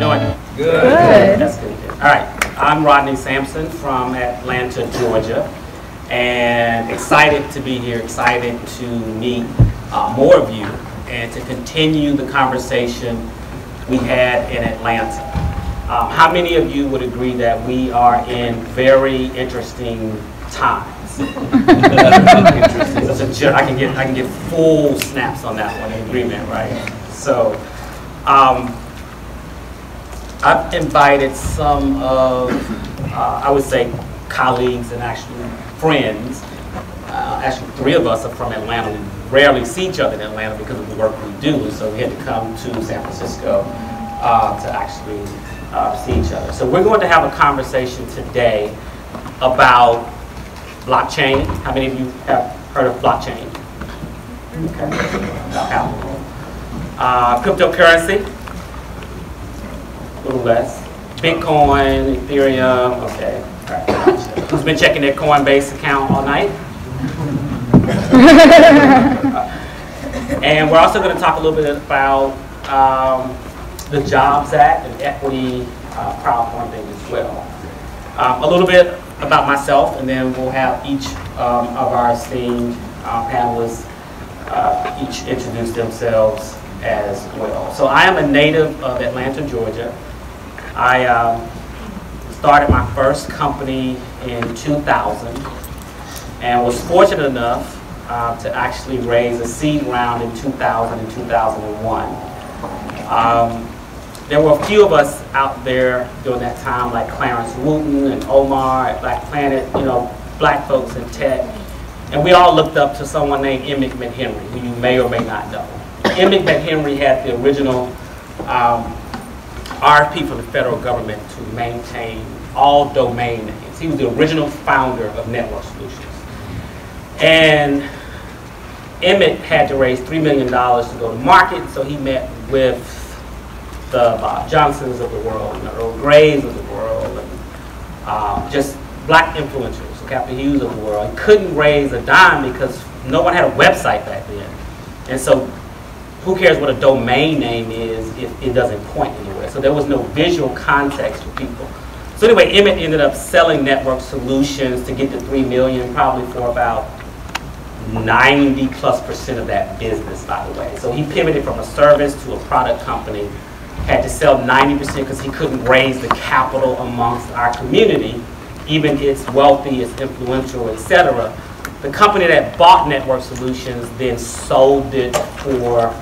doing? Good. Good. All right, I'm Rodney Sampson from Atlanta, Georgia, and excited to be here, excited to meet uh, more of you and to continue the conversation we had in Atlanta. Um, how many of you would agree that we are in very interesting times? That's a joke. I can get I can get full snaps on that one in agreement, right? So, um, I've invited some of uh, I would say colleagues and actually friends. Uh, actually, three of us are from Atlanta. We rarely see each other in Atlanta because of the work we do, so we had to come to San Francisco uh, to actually uh, see each other. So we're going to have a conversation today about blockchain. How many of you have heard of blockchain? Okay, about. Uh, cryptocurrency, a little less. Bitcoin, Ethereum, okay. Who's been checking their Coinbase account all night? and we're also going to talk a little bit about um, the Jobs Act and equity uh, crowdfunding as well. Um, a little bit about myself, and then we'll have each um, of our esteemed uh, panelists uh, each introduce themselves as well. So I am a native of Atlanta, Georgia. I um, started my first company in 2000 and was fortunate enough uh, to actually raise a seed round in 2000 and 2001. Um, there were a few of us out there during that time, like Clarence Wooten and Omar at Black Planet, you know, black folks in tech. And we all looked up to someone named Emmett McHenry, who you may or may not know. Emmett McHenry had the original um, RFP for the federal government to maintain all domain names. He was the original founder of Network Solutions. And Emmett had to raise $3 million to go to market, so he met with the Bob Johnsons of the world, and the Earl Graves of the world, and um, just black influencers, Cathy Hughes of the world. He couldn't raise a dime because no one had a website back then. And so who cares what a domain name is if it doesn't point anywhere? So there was no visual context for people. So anyway, Emmett ended up selling network solutions to get the three million, probably for about 90 plus percent of that business, by the way. So he pivoted from a service to a product company, had to sell 90% because he couldn't raise the capital amongst our community, even its wealthy, its influential, etc. The company that bought Network Solutions then sold it for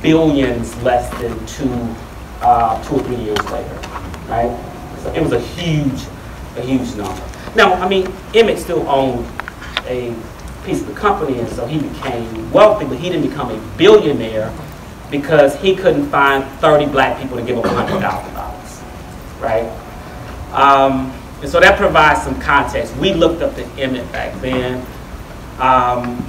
billions less than two, uh, two or three years later, right? So it was a huge, a huge number. Now, I mean, Emmett still owned a piece of the company, and so he became wealthy, but he didn't become a billionaire because he couldn't find 30 black people to give him $100,000, right? Um, and so that provides some context. We looked up to Emmett back then. Um,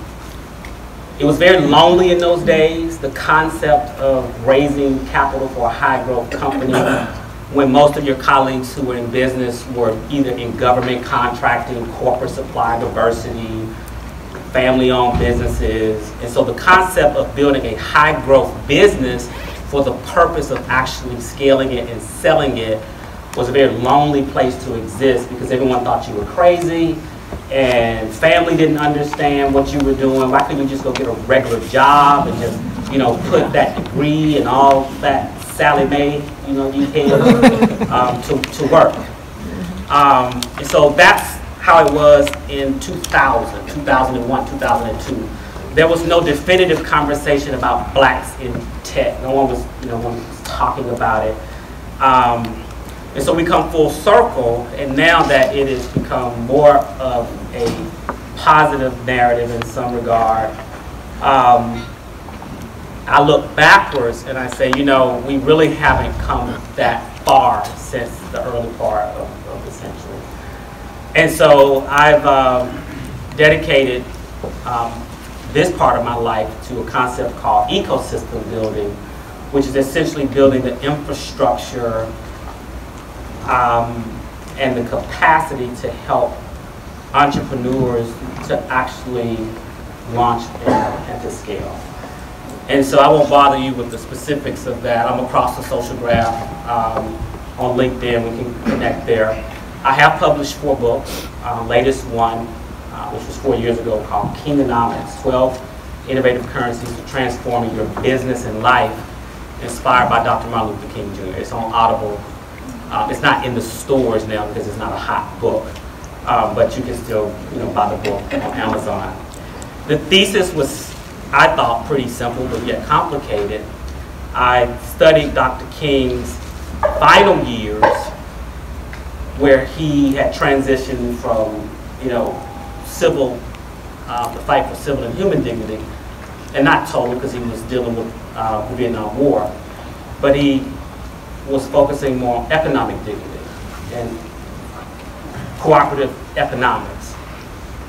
it was very lonely in those days, the concept of raising capital for a high growth company when most of your colleagues who were in business were either in government contracting, corporate supply diversity, family-owned businesses. And so the concept of building a high-growth business for the purpose of actually scaling it and selling it was a very lonely place to exist because everyone thought you were crazy and family didn't understand what you were doing. Why couldn't you just go get a regular job and just, you know, put that degree and all that Sallie Mae, you know, you had um, to, to work. Um, and so that's how it was in 2000, 2001, 2002. There was no definitive conversation about blacks in tech. No one was, you know, one was talking about it. Um, and so we come full circle, and now that it has become more of a positive narrative in some regard, um, I look backwards and I say, you know, we really haven't come that far since the early part of, of the century. And so I've um, dedicated um, this part of my life to a concept called ecosystem building, which is essentially building the infrastructure um, and the capacity to help entrepreneurs to actually launch and, to scale. And so I won't bother you with the specifics of that. I'm across the social graph um, on LinkedIn. We can connect there. I have published four books. Uh, latest one, uh, which was four years ago, called Kingonomics, 12 Innovative Currencies for Transforming Your Business and Life, inspired by Dr. Martin Luther King Jr. It's on Audible. Uh, it's not in the stores now because it's not a hot book, um, but you can still you know, buy the book on Amazon. The thesis was, I thought, pretty simple, but yet complicated. I studied Dr. King's final years where he had transitioned from, you know, civil, uh, the fight for civil and human dignity, and not total because he was dealing with uh, the Vietnam War, but he was focusing more on economic dignity and cooperative economics,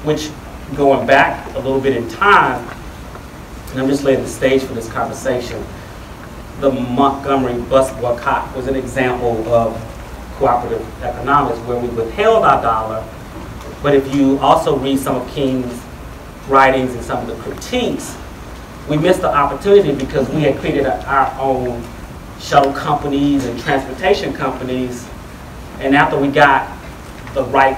which going back a little bit in time, and I'm just laying the stage for this conversation, the Montgomery bus boycott was an example of cooperative economics where we withheld our dollar, but if you also read some of King's writings and some of the critiques, we missed the opportunity because we had created our own shuttle companies and transportation companies, and after we got the right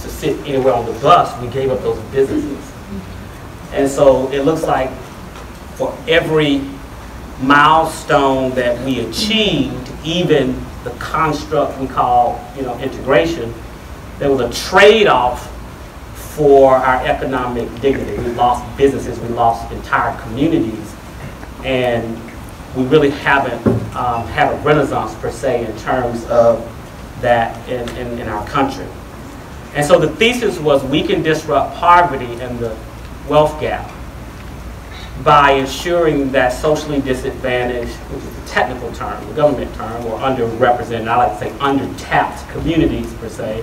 to sit anywhere on the bus, we gave up those businesses. And so it looks like for every milestone that we achieved, even the construct we call, you know, integration, there was a trade-off for our economic dignity. We lost businesses, we lost entire communities, and we really haven't um, had a renaissance per se in terms of that in, in, in our country. And so the thesis was we can disrupt poverty and the wealth gap by ensuring that socially disadvantaged, which is a technical term, the government term, or underrepresented, I like to say undertapped communities per se,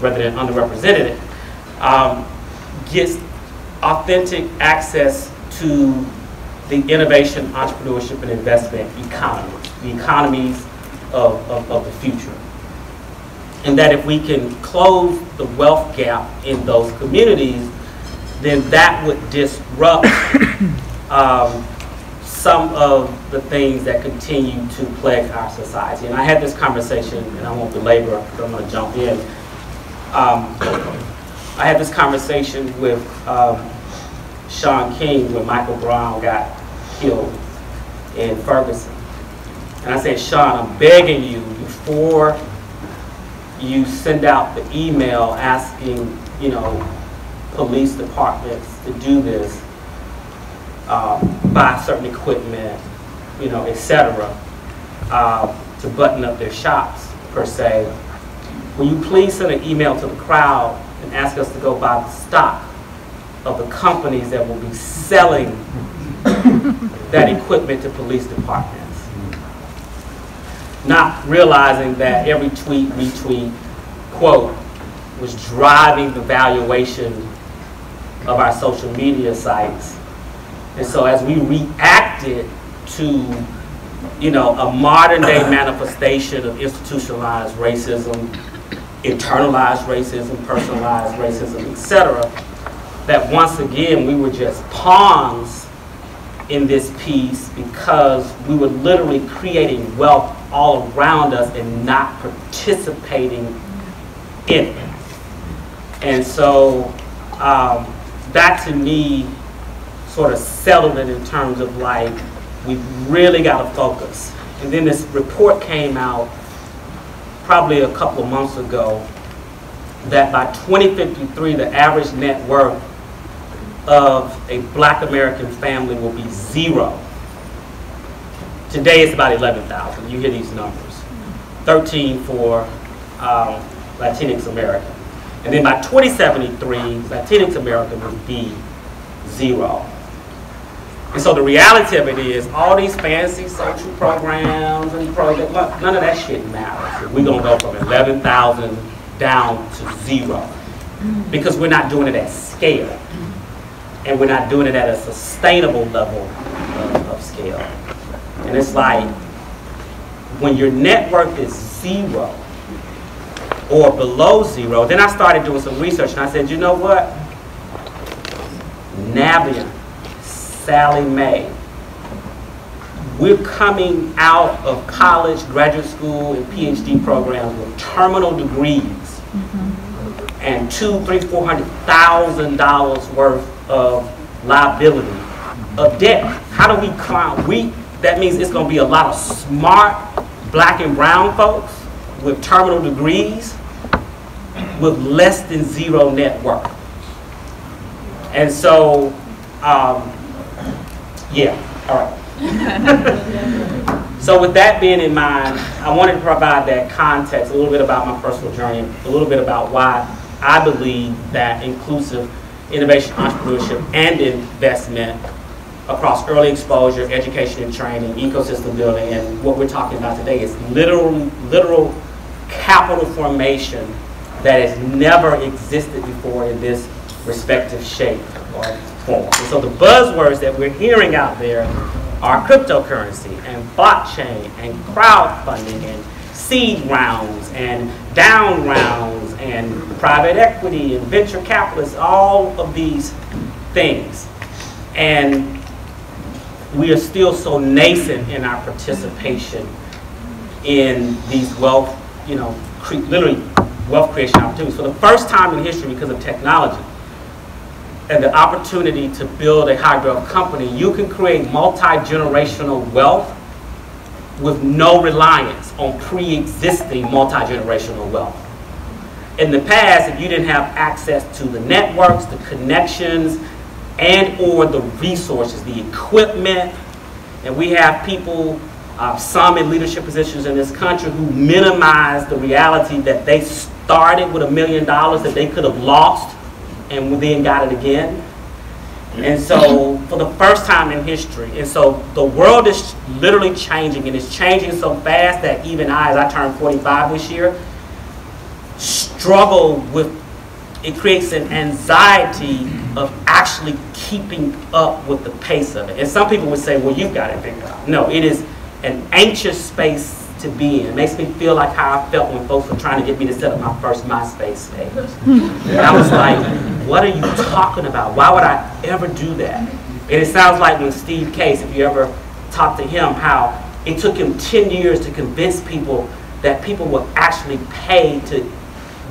rather than underrepresented, um, gets authentic access to the innovation, entrepreneurship, and investment economies, the economies of, of, of the future. And that if we can close the wealth gap in those communities, then that would disrupt um, some of the things that continue to plague our society. And I had this conversation, and I won't belabor because I'm going to jump in. Um, I had this conversation with um, Shaun King when Michael Brown got killed in Ferguson. And I said, Sean, I'm begging you before you send out the email asking, you know, police departments to do this, uh, buy certain equipment, you know, etc., uh, to button up their shops, per se. Will you please send an email to the crowd and ask us to go buy the stock of the companies that will be selling that equipment to police departments? Not realizing that every tweet, retweet, quote, was driving the valuation of our social media sites. And so as we reacted to, you know, a modern day manifestation of institutionalized racism, internalized racism, personalized racism, etc., that once again we were just pawns in this piece because we were literally creating wealth all around us and not participating in it. And so um, that to me sort of settled it in terms of like, we've really got to focus. And then this report came out probably a couple of months ago that by 2053, the average net worth of a black American family will be zero. Today it's about 11,000. You hear these numbers. 13 for um, Latinx American. And then by 2073, Latinx America will be zero. And so the reality of it is all these fancy social programs and programs, none of that shit matters. We're going to go from 11,000 down to zero because we're not doing it at scale. And we're not doing it at a sustainable level of, of scale. And it's like when your net worth is zero or below zero, then I started doing some research and I said, you know what? Navient, Sallie Mae, we're coming out of college, graduate school, and PhD programs with terminal degrees mm-hmm. and two, three, four hundred thousand dollars worth of liability of debt. How do we climb? We that means it's going to be a lot of smart black and brown folks with terminal degrees with less than zero net worth. And so, um, yeah, all right. so with that being in mind, I wanted to provide that context, a little bit about my personal journey, a little bit about why I believe that inclusive innovation, entrepreneurship, and investment across early exposure, education and training, ecosystem building, and what we're talking about today is literal, literal capital formation that has never existed before in this respective shape or form. And so the buzzwords that we're hearing out there are cryptocurrency and blockchain and crowdfunding and seed rounds and down rounds and private equity and venture capitalists, all of these things. And we are still so nascent in our participation in these wealth, you know, literally wealth creation opportunities. For the first time in history because of technology and the opportunity to build a high growth company, you can create multi-generational wealth with no reliance on pre-existing multi-generational wealth. In the past, if you didn't have access to the networks, the connections, and or the resources, the equipment, and we have people, uh, some in leadership positions in this country who minimize the reality that they started with a million dollars that they could have lost and then got it again. And so, for the first time in history, and so the world is literally changing, and it's changing so fast that even I, as I turn 45 this year, struggle with it creates an anxiety of actually keeping up with the pace of it. And some people would say, well, you've got it figured out. No, it is an anxious space to be in. It makes me feel like how I felt when folks were trying to get me to set up my first MySpace page. And I was like, what are you talking about? Why would I ever do that? And it sounds like when Steve Case, if you ever talk to him, how it took him 10 years to convince people that people would actually pay to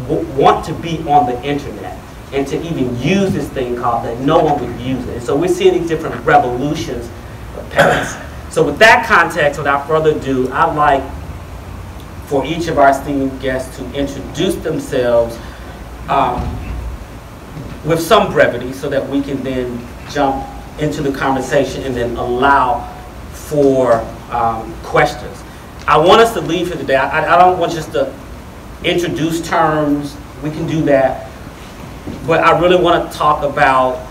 want to be on the internet and to even use this thing called that no one would use it. And so we're seeing these different revolutions of paths. So with that context, without further ado, I'd like for each of our esteemed guests to introduce themselves um, with some brevity so that we can then jump into the conversation and then allow for um, questions. I want us to leave here today. I, I don't want just to introduce terms. We can do that. But I really want to talk about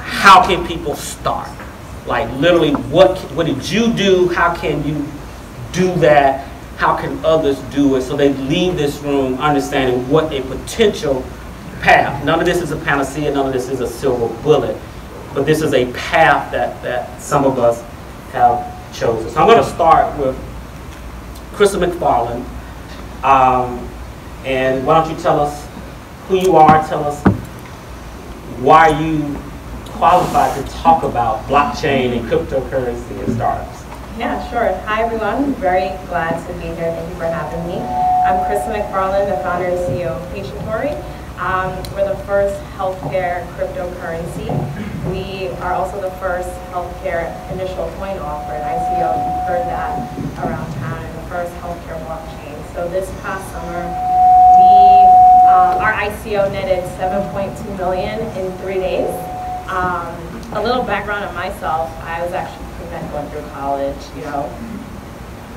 how can people start? Like literally, what, what did you do? How can you do that? How can others do it? So they leave this room understanding what a potential path. None of this is a panacea. None of this is a silver bullet. But this is a path that, that some of us have chosen. So I'm going to start with Chrissa McFarlane. Um, and why don't you tell us who you are, tell us why you qualified to talk about blockchain and cryptocurrency and startups. Yeah, sure. Hi, everyone. Very glad to be here. Thank you for having me. I'm Chrissa McFarlane, the founder and CEO of Patientory. Um, we're the first healthcare cryptocurrency. We are also the first healthcare initial coin offered. ICO, you've heard that around town, and the first healthcare blockchain so this past summer, we, uh, our ICO netted 7.2 million in three days. Um, a little background on myself, I was actually pre-med going through college, you know,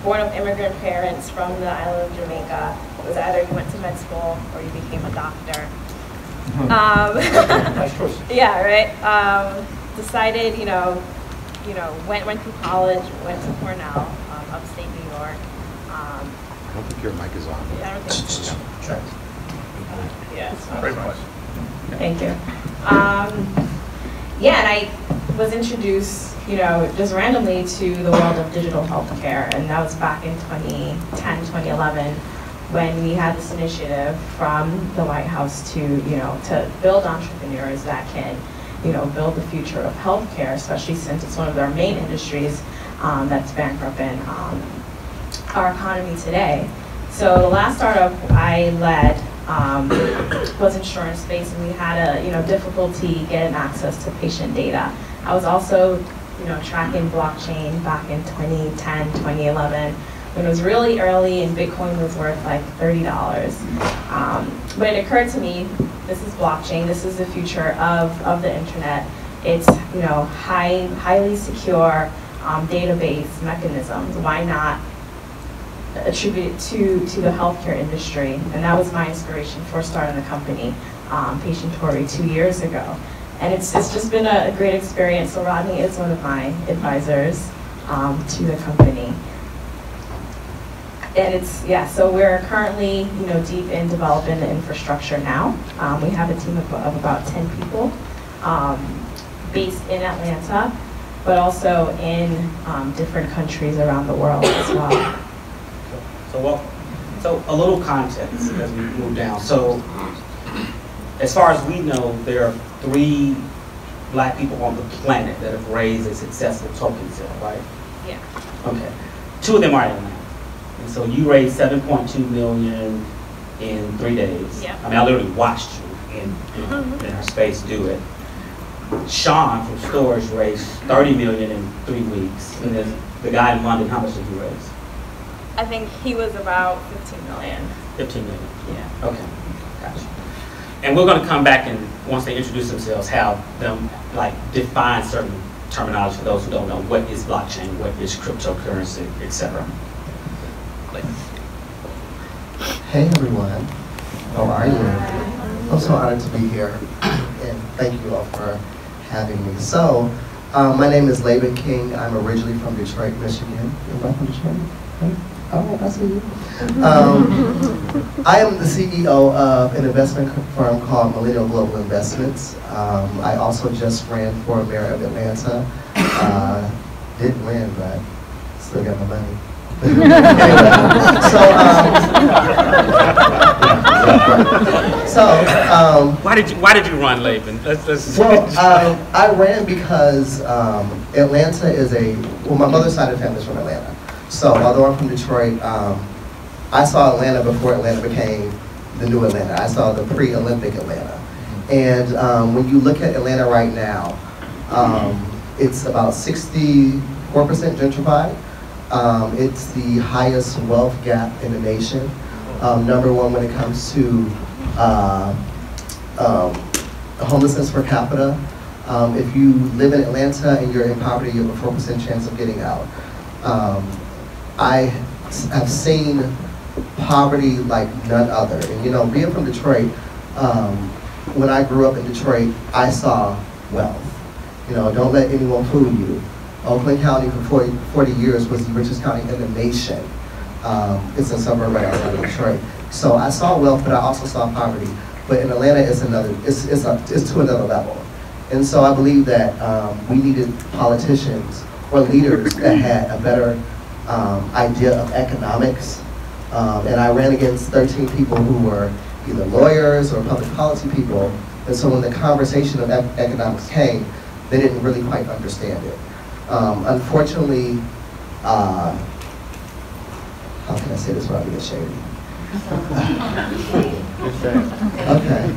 born of immigrant parents from the island of Jamaica. It was either you went to med school or you became a doctor. Um, yeah, right. Um, decided, you know, you know, went went through college, went to Cornell, um, upstate New York. I don't think your mic is on. Yeah, I don't think so. Check. Yeah. Very much. Thank you. Um, yeah, and I was introduced, you know, just randomly to the world of digital healthcare, and that was back in 2010, 2011, when we had this initiative from the White House to, you know, to build entrepreneurs that can, you know, build the future of healthcare, especially since it's one of their main industries um, that's bankrupting um, our economy today. So the last startup I led um, was insurance space, and we had a you know difficulty getting access to patient data. I was also you know tracking blockchain back in 2010, 2011 when it was really early and Bitcoin was worth like $30. Um, but it occurred to me, this is blockchain, this is the future of, of the internet. It's you know high, highly secure um, database mechanisms. Why not attribute to, to the healthcare industry? And that was my inspiration for starting the company, um, Patientory, two years ago. And it's, it's just been a, a great experience. So Rodney is one of my advisors um, to the company. And it's, yeah, so we're currently, you know, deep in developing the infrastructure now. Um, we have a team of, of about 10 people um, based in Atlanta, but also in um, different countries around the world as well. So, well, so a little context as we move down. So, as far as we know, there are three black people on the planet that have raised a successful token sale, right? Yeah. Okay. Two of them are in Atlanta. And so you raised 7.2 million in three days. Yeah. I mean, I literally watched you in, in, Mhm. in our space do it. Sean from Storj raised 30 million in three weeks. And then the guy in London, how much did he raise? I think he was about 15 million. 15 million. Yeah. Okay, gotcha. And we're gonna come back and, once they introduce themselves, have them like define certain terminology for those who don't know. What is blockchain? What is cryptocurrency, etc. Hey everyone, how are you? I'm so honored to be here, and thank you all for having me. So, um, my name is Laban King. I'm originally from Detroit, Michigan. You're from Detroit? Right? All right, I see you. Um, I am the CEO of an investment firm called Millennial Global Investments. Um, I also just ran for mayor of Atlanta. Uh, didn't win, but still got my money. anyway, so, um, so um, Why did you, why did you run, Laban? Let's, let's. well, um, I ran because um, Atlanta is a, well, my mother's side of the family is from Atlanta. So although I'm from Detroit, um, I saw Atlanta before Atlanta became the new Atlanta. I saw the pre-Olympic Atlanta. And um, when you look at Atlanta right now, um, it's about 64% gentrified. Um, it's the highest wealth gap in the nation. Um, number one when it comes to uh, um, homelessness per capita. Um, if you live in Atlanta and you're in poverty, you have a 4% chance of getting out. I have seen poverty like none other. And you know, being from Detroit, um, when I grew up in Detroit, I saw wealth. You know, don't let anyone fool you. Oakland County for 40, 40 years was the richest county in the nation. Um, it's a suburb right outside of Detroit. So I saw wealth, but I also saw poverty. But in Atlanta, it's another, it's, it's, a, it's to another level. And so I believe that um, we needed politicians or leaders that had a better um, idea of economics. Um, and I ran against 13 people who were either lawyers or public policy people. And so when the conversation of ec- economics came, they didn't really quite understand it. Um, unfortunately, uh, how can I say this without being shady? Okay.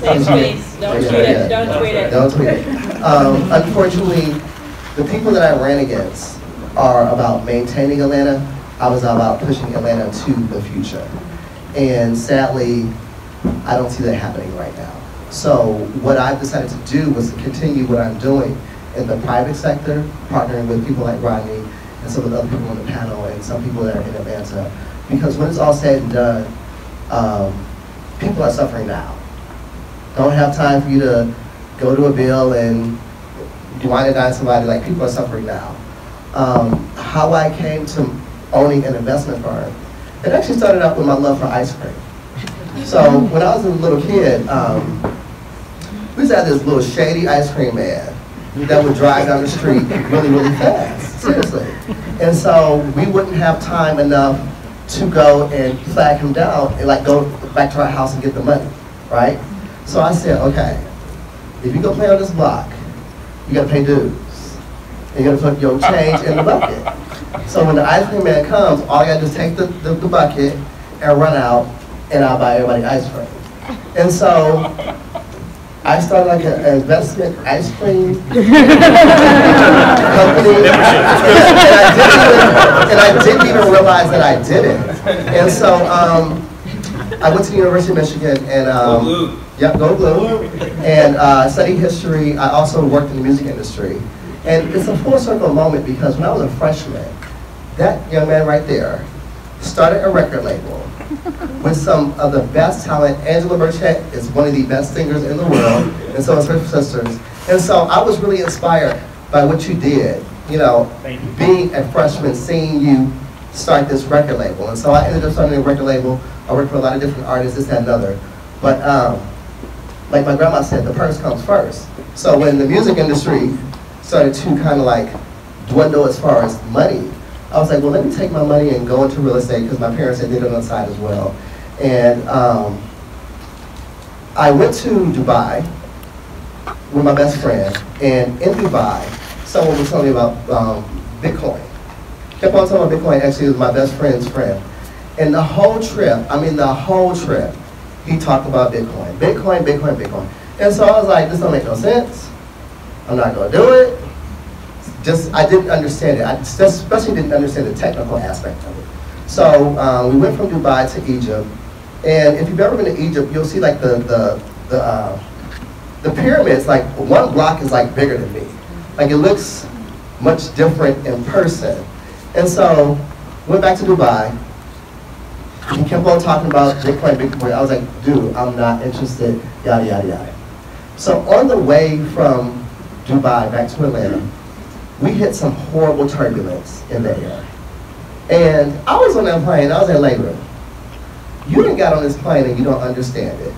Safe space. Don't tweet it. Don't tweet it. Don't tweet it. Um, unfortunately, the people that I ran against are about maintaining Atlanta. I was about pushing Atlanta to the future. And sadly, I don't see that happening right now. So what I've decided to do was to continue what I'm doing in the private sector, partnering with people like Rodney and some of the other people on the panel and some people that are in Atlanta. Because when it's all said and done, um, people are suffering now. Don't have time for you to go to a bill and wine and dine somebody, like people are suffering now. Um, how I came to owning an investment firm, it actually started out with my love for ice cream. So when I was a little kid, um, we used to have this little shady ice cream man that would drive down the street really, really fast, seriously. And so we wouldn't have time enough to go and flag him down and like go back to our house and get the money, right? So I said, okay, if you go play on this block, you gotta pay dues. And you're gonna put your change in the bucket. So when the ice cream man comes, all you gotta do is take the, the, the bucket and run out, and I'll buy everybody ice cream. And so, I started like an an investment ice cream company. And I didn't even- and I didn't even realize that I did it. And so, um, I went to the University of Michigan and, um. Yep, go blue. And, uh, studied history. I also worked in the music industry. And it's a full circle moment because when I was a freshman, that young man right there started a record label with some of the best talent. Angela Burchett is one of the best singers in the world, and so is her sisters. And so I was really inspired by what you did, you know, you. being a freshman, seeing you start this record label. And so I ended up starting a record label. I worked for a lot of different artists, this, that, and other. But um, like my grandma said, the purse comes first. So when the music industry started to kind of like dwindle as far as money, I was like, well, let me take my money and go into real estate because my parents had did it on the side as well. And um, I went to Dubai with my best friend, and in Dubai, someone was telling me about um, Bitcoin. Kept on talking about Bitcoin, actually was my best friend's friend. And the whole trip, I mean the whole trip, he talked about Bitcoin. Bitcoin, Bitcoin, Bitcoin. And so I was like, this don't make no sense. I'm not gonna do it. Just, I didn't understand it. I especially didn't understand the technical aspect of it. So um, we went from Dubai to Egypt. And if you've ever been to Egypt, you'll see like the, the, the, uh, the pyramids, like one block is like bigger than me. Like it looks much different in person. And so, went back to Dubai. He kept on talking about Bitcoin, Bitcoin. I was like, dude, I'm not interested, yada, yada, yada. So on the way from Dubai back to Atlanta, we hit some horrible turbulence in the air. And I was on that plane, I was in labor. You didn't got on this plane and you don't understand it.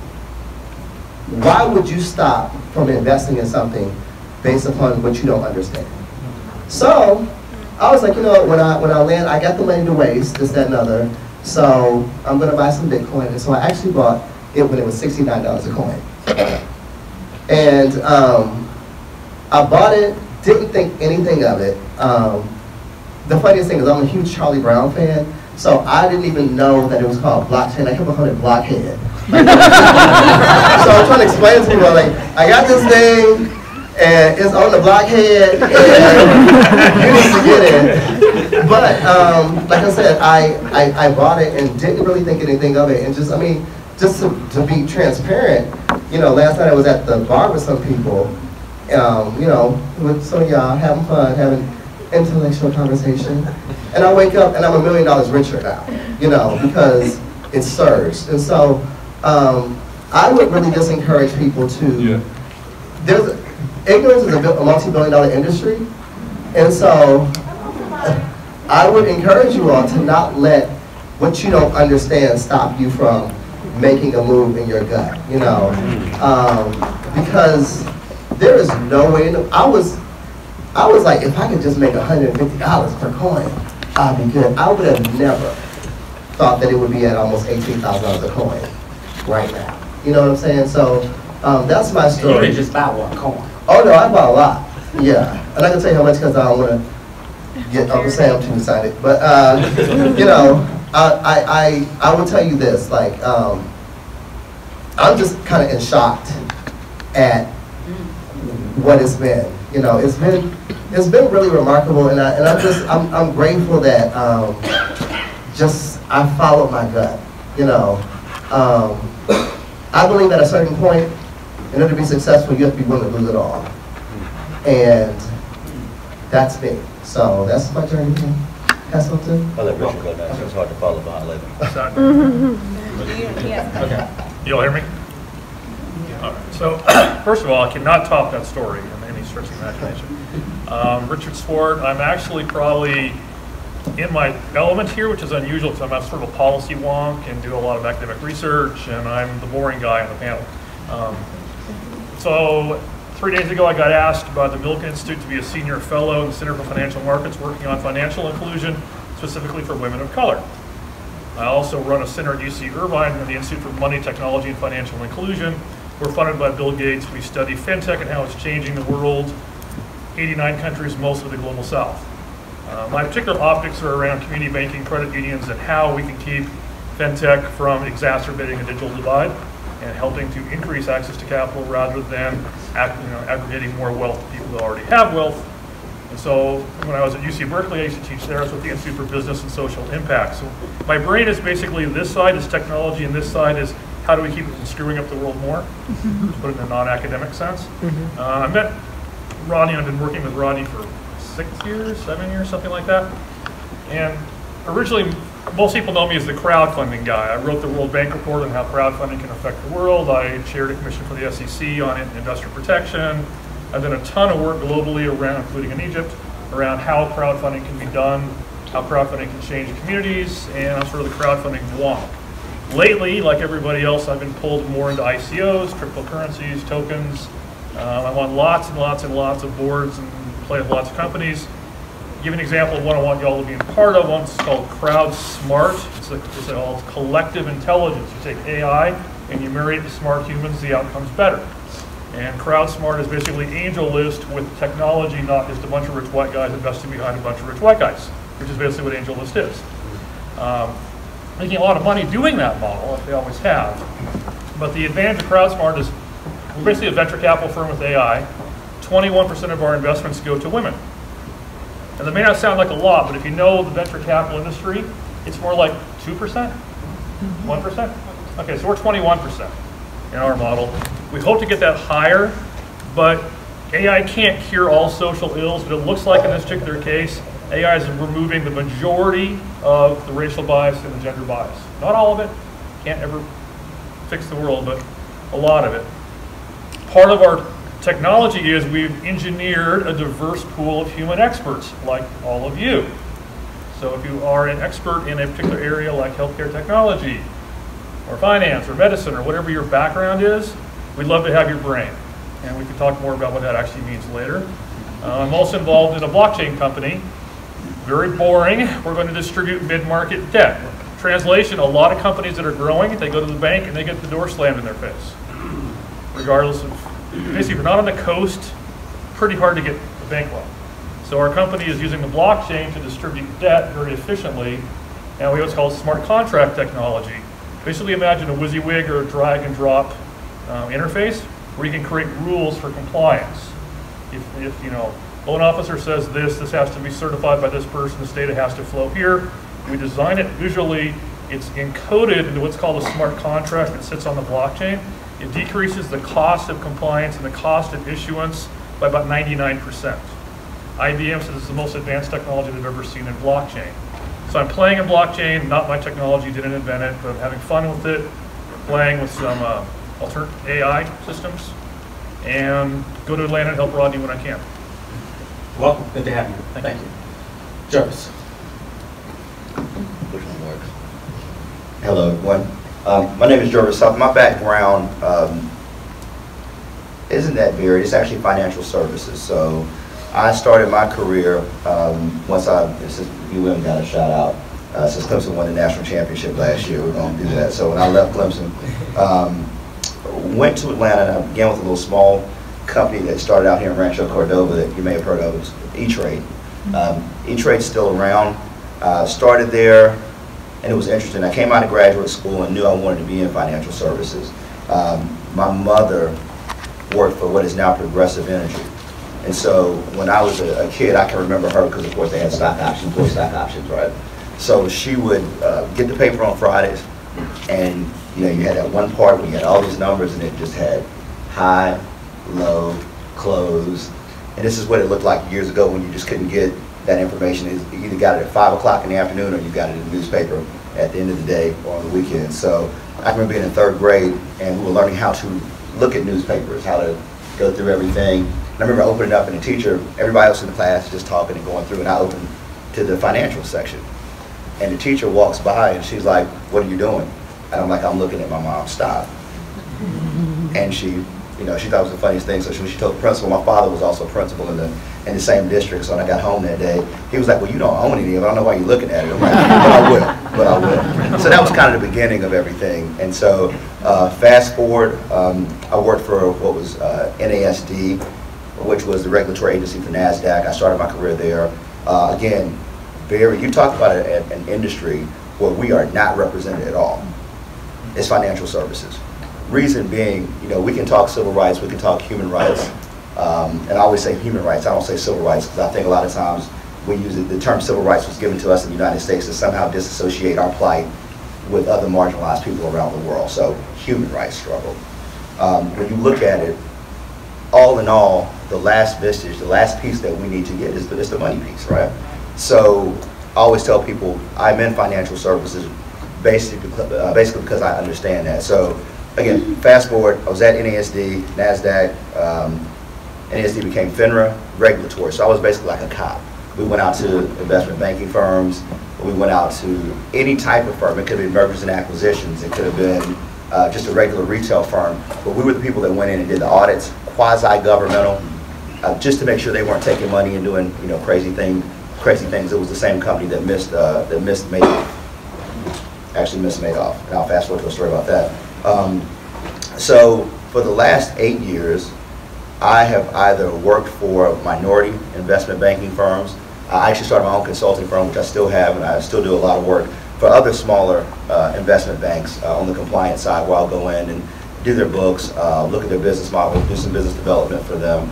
Why would you stop from investing in something based upon what you don't understand? So, I was like, you know, when I when I land, I got the money to waste, this, that, and other. So I'm gonna buy some Bitcoin, and so I actually bought it when it was sixty-nine dollars a coin. And um, I bought it, didn't think anything of it. Um, the funniest thing is I'm a huge Charlie Brown fan, so I didn't even know that it was called blockchain. I kept calling it blockhead. so I'm trying to explain to people, like, I got this thing, and it's on the blockhead, and you need to get it. But, um, like I said, I, I, I bought it and didn't really think anything of it, and just, I mean, just to, to be transparent, you know, last night I was at the bar with some people, um, you know, with some of y'all having fun, having intellectual conversation, and I wake up and I'm a million dollars richer now, you know, because it surged. And so, um, I would really just encourage people to, Yeah. there's, ignorance is a, a multi-billion dollar industry, and so I would encourage you all to not let what you don't understand stop you from making a move in your gut, you know? Um, because there is no way, in the- I was, I was like, if I could just make hundred and fifty dollars per coin, I'd be good. I would have never thought that it would be at almost eighteen thousand dollars a coin right now. You know what I'm saying? So, um, that's my You story. didn't just buy one coin. Oh, no, I bought a lot, yeah. And I can tell you how much because I don't want to get Uncle Sam too excited. But, uh, you know, I, I, I, I will tell you this, like, um, I'm just kind of in shock at what it's been. You know, it's been, it's been really remarkable and I, and I'm just, I'm, I'm grateful that, um, just, I followed my gut, you know. Um, I believe at a certain point, in order to be successful, you have to be willing to lose it all. And that's me. So that's my journey. Pass on to. I'll let Richard go next, it's hard to follow behind later. Yes. You all hear me? So, first of all, I cannot top that story in any stretch of imagination. Um, Richard Swart, I'm actually probably in my element here, which is unusual because I'm a sort of a policy wonk and do a lot of academic research, and I'm the boring guy on the panel. Um, so, three days ago, I got asked by the Milken Institute to be a senior fellow in the Center for Financial Markets working on financial inclusion, specifically for women of color. I also run a center at UC Irvine and the Institute for Money, Technology, and Financial Inclusion. We're funded by Bill Gates. We study fintech and how it's changing the world. 89 countries, mostly the global south. Uh, my particular optics are around community banking, credit unions, and how we can keep fintech from exacerbating a digital divide and helping to increase access to capital rather than ag- you know, aggregating more wealth to people that already have wealth. And so when I was at UC Berkeley, I used to teach there. I with the Institute for Business and Social Impact. So my brain is basically this side is technology, and this side is how do we keep it from screwing up the world more, to put it in a non-academic sense. Uh, I met Rodney, and I've been working with Rodney for six years, seven years, something like that. And originally, most people know me as the crowdfunding guy. I wrote the World Bank Report on how crowdfunding can affect the world. I chaired a commission for the SEC on industrial protection. I've done a ton of work globally around, including in Egypt, around how crowdfunding can be done, how crowdfunding can change communities, and I'm sort of the crowdfunding wonk. Lately, like everybody else, I've been pulled more into ICOs, cryptocurrencies, tokens. Uh, I'm on lots and lots and lots of boards and play with lots of companies. Give an example of one I want y'all to be a part of. One's called CrowdSmart. It's, a, it's called collective intelligence. You take AI and you marry it to smart humans, the outcome's better. And CrowdSmart is basically AngelList with technology, not just a bunch of rich white guys investing behind a bunch of rich white guys, which is basically what AngelList is. Um, making a lot of money doing that model, like they always have. But the advantage of CrowdSmart is we're basically a venture capital firm with AI. 21% of our investments go to women. And that may not sound like a lot, but if you know the venture capital industry, it's more like 2%, 1%. Mm-hmm. Okay, so we're 21% in our model. We hope to get that higher, but AI can't cure all social ills, but it looks like in this particular case, AI is removing the majority of the racial bias and the gender bias. Not all of it, can't ever fix the world, but a lot of it. Part of our technology is we've engineered a diverse pool of human experts, like all of you. So if you are an expert in a particular area like healthcare technology, or finance, or medicine, or whatever your background is, we'd love to have your brain. And we can talk more about what that actually means later. Uh, I'm also involved in a blockchain company. Very boring. We're going to distribute mid-market debt. Translation, a lot of companies that are growing, they go to the bank and they get the door slammed in their face. Regardless of, basically, if you're not on the coast, pretty hard to get a bank loan. So our company is using the blockchain to distribute debt very efficiently, and we what's called smart contract technology. Basically imagine a WYSIWYG or a drag and drop um, interface where you can create rules for compliance. If, if, you know, loan officer says this, this has to be certified by this person, this data has to flow here. We design it visually, it's encoded into what's called a smart contract that sits on the blockchain. It decreases the cost of compliance and the cost of issuance by about 99%. IBM says it's the most advanced technology they've ever seen in blockchain. So I'm playing in blockchain, not my technology, didn't invent it, but I'm having fun with it, playing with some uh, alternate AI systems, and go to Atlanta and help Rodney when I can. Well, good to have you. Thank you. Jervis. Which one works? Hello, everyone. Um, my name is Jervis Hough. My background um, isn't that varied. It's actually financial services. So I started my career um, once I, since UM got a shout out, uh, since Clemson won the national championship last year. We're going to do that. So when I left Clemson, um, went to Atlanta and I began with a little small company that started out here in Rancho Cordova that you may have heard of. It's E-Trade. Um, E-Trade's still around. Uh, started there, and it was interesting. I came out of graduate school and knew I wanted to be in financial services. Um, my mother worked for what is now Progressive Energy. And so when I was a, a kid, I can remember her because, of course, they had stock options, employee stock options, right? So she would uh, get the paper on Fridays, and you know, you had that one part where you had all these numbers, and it just had high, low, close. And this is what it looked like years ago when you just couldn't get that information. You either got it at 5 o'clock in the afternoon or you got it in the newspaper at the end of the day or on the weekend. So I remember being in third grade and we were learning how to look at newspapers, how to go through everything. And I remember opening up and the teacher, everybody else in the class just talking and going through and I opened to the financial section. And the teacher walks by and she's like, what are you doing? And I'm like, I'm looking at my mom's stock. And she you know, she thought it was the funniest thing. So she, she told the principal, my father was also a principal in the in the same district. So when I got home that day, he was like, "Well, you don't own any of it. I don't know why you're looking at it." I'm like, "But I will, but I will." So that was kind of the beginning of everything. And so, uh, fast forward, um, I worked for what was uh, NASD, which was the regulatory agency for NASDAQ. I started my career there. Uh, Again, very, you talk about a- an industry where we are not represented at all. It's financial services. Reason being, you know, we can talk civil rights, we can talk human rights, um, and I always say human rights, I don't say civil rights, because I think a lot of times we use it, the term civil rights was given to us in the United States to somehow disassociate our plight with other marginalized people around the world, so human rights struggle. Um, When you look at it, all in all, the last vestige, the last piece that we need to get is the, is the money piece, right? So I always tell people, I'm in financial services basically, uh, basically because I understand that. So again, fast forward, I was at NASD, NASDAQ, um, NASD became FINRA regulatory, so I was basically like a cop. We went out to investment banking firms, we went out to any type of firm, it could have been mergers and acquisitions, it could have been uh, just a regular retail firm, but we were the people that went in and did the audits, quasi-governmental, uh, just to make sure they weren't taking money and doing, you know, crazy thing, crazy things. It was the same company that missed, uh, that missed Madoff, actually missed Madoff. And I'll fast forward to a story about that. Um, so for the last eight years, I have either worked for minority investment banking firms. I actually started my own consulting firm, which I still have, and I still do a lot of work for other smaller uh, investment banks uh, on the compliance side, where I'll go in and do their books, uh, look at their business model, do some business development for them.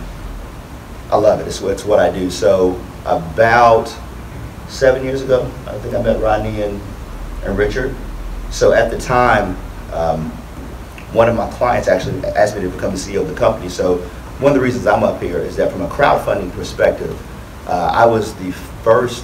I love it. It's, it's what I do. So about seven years ago, I think I met Rodney and, and Richard. So at the time, um, one of my clients actually asked me to become the CEO of the company. So one of the reasons I'm up here is that from a crowdfunding perspective, uh, I was the first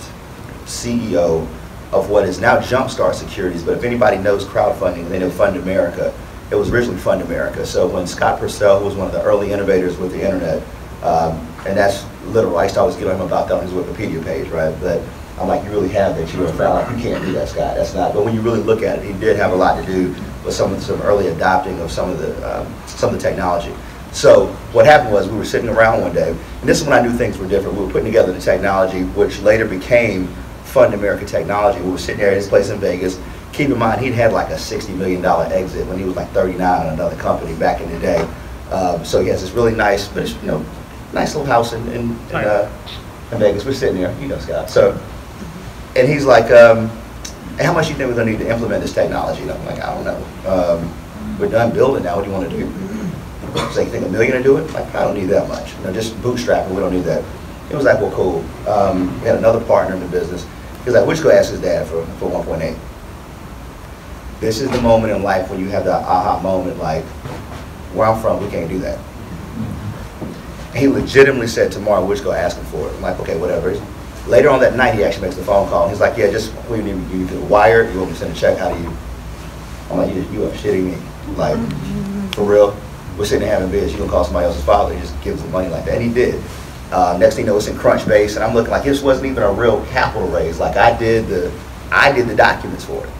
CEO of what is now Jumpstart Securities, but if anybody knows crowdfunding, they know Fund America. It was originally Fund America. So when Scott Purcell, who was one of the early innovators with the internet, um, and that's literal, I used to always get on him about that on his Wikipedia page, right? But I'm like, you really have that, you're a like, you can't do that, Scott, that's not, but when you really look at it, he did have a lot to do with some of, some early adopting of some of the, um, some of the technology. So what happened was, we were sitting around one day, and this is when I knew things were different, we were putting together the technology, which later became Fund America Technology, we were sitting there at his place in Vegas, keep in mind, he'd had like a $60 million exit when he was like 39 in another company back in the day. Um, so he has this really nice, but it's, you know, nice little house in, in, in, uh, in Vegas. We're sitting there, you know, Scott. So, and he's like, um, "Hey, how much do you think we're gonna need to implement this technology? And I'm like, I don't know. Um, we're done building now. What do you want to do? So you think a million to do it? Like, I don't need that much. You know, just bootstrapping. We don't need that. It was like, well, cool. Um, we had another partner in the business. He was like, we're just gonna ask his dad for, for 1.8. This is the moment in life when you have the aha moment, like, where I'm from, we can't do that. He legitimately said, tomorrow, we're just gonna ask him for it. I'm like, okay, whatever. Later on that night, he actually makes the phone call. He's like, yeah, just, we need, you to wire, you want me to send a check, how do you? I'm like, you, you are shitting me. Like, for real? We're sitting there having beers, you gonna call somebody else's father, he just gives him money like that, and he did. Uh, next thing you know, it's in Crunchbase, and I'm looking like this wasn't even a real capital raise. Like I did the, I did the documents for it.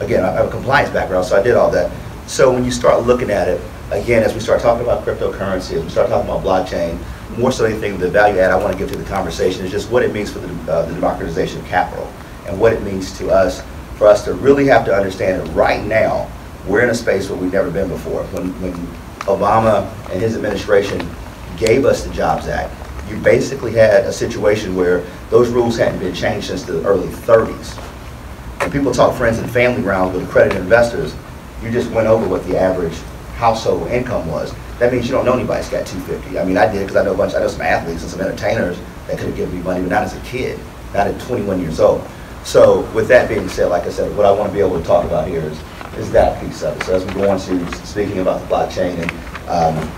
Again, I have a compliance background, so I did all that. So when you start looking at it, again, as we start talking about cryptocurrency, as we start talking about blockchain, more so anything, the value add I want to give to the conversation is just what it means for the, uh, the democratization of capital and what it means to us, for us to really have to understand that right now, we're in a space where we've never been before. When, when Obama and his administration gave us the Jobs Act, you basically had a situation where those rules hadn't been changed since the early 30s. When people talk friends and family rounds with accredited investors, you just went over what the average household income was. That means you don't know anybody's got 250. I mean, I did because I know a bunch, I know some athletes and some entertainers that could have given me money, but not as a kid, not at 21 years old. So with that being said, like I said, what I want to be able to talk about here is, is that piece of it. So as we go on to speaking about the blockchain and um,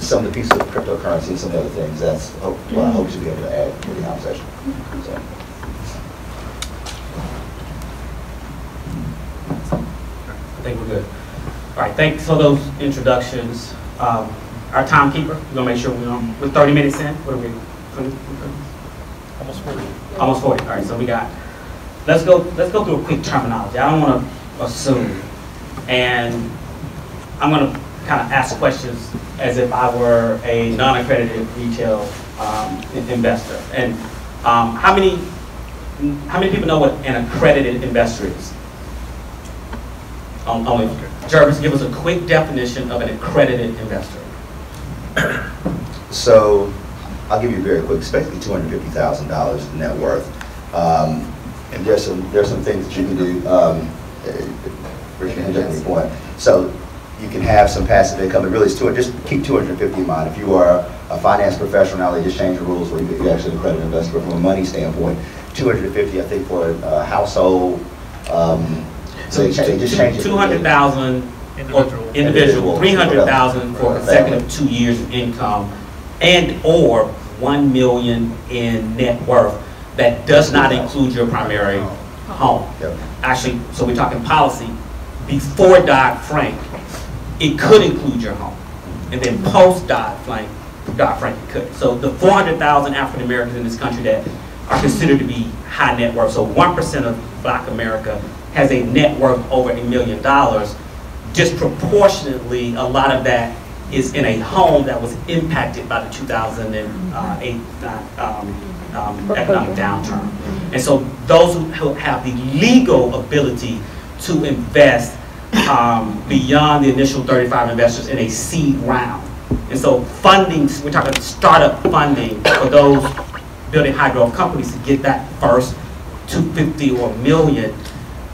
some of the pieces of cryptocurrency and some of the other things, that's what I hope to be able to add to the conversation. So. I think we're good. All right, thanks for those introductions. Um, Our timekeeper, we're gonna make sure we're on, we're 30 minutes in, what are we? 20? Almost 40. Almost 40, all right, so we got, let's go, let's go through a quick terminology. I don't want to assume. And I'm going to kind of ask questions as if I were a non-accredited retail um, investor. And um, how many, how many people know what an accredited investor is? Um, Only, Jervis, give us a quick definition of an accredited investor. So I'll give you a very quick, it's basically $250,000 net worth. Um, And there's some, there's some things that you can do. um, point. So you can have some passive income, it really is two, just keep 250 in mind. If you are a finance professional, now they just changed the rules where you- you're actually an accredited investor, from a money standpoint, 250, I think, for a household, um, so they cha- they just changed it. Two hundred thousand Individual. individual, three hundred thousand for a consecutive two years of income, and/or one million in net worth that does not include your primary oh. home. Yep. Actually, so we're talking policy, before Dodd-Frank, it could include your home. And then post Dodd-Frank, Dodd-Frank, it could. So the four hundred thousand African Americans in this country that are considered to be high net worth, so one percent of black America has a net worth over a million dollars, disproportionately, a lot of that is in a home that was impacted by the 2008 um, um, economic downturn. And so those who have the legal ability to invest um, beyond the initial 35 investors in a seed round. And so funding, we're talking startup funding for those building high growth companies to get that first 250 or a million.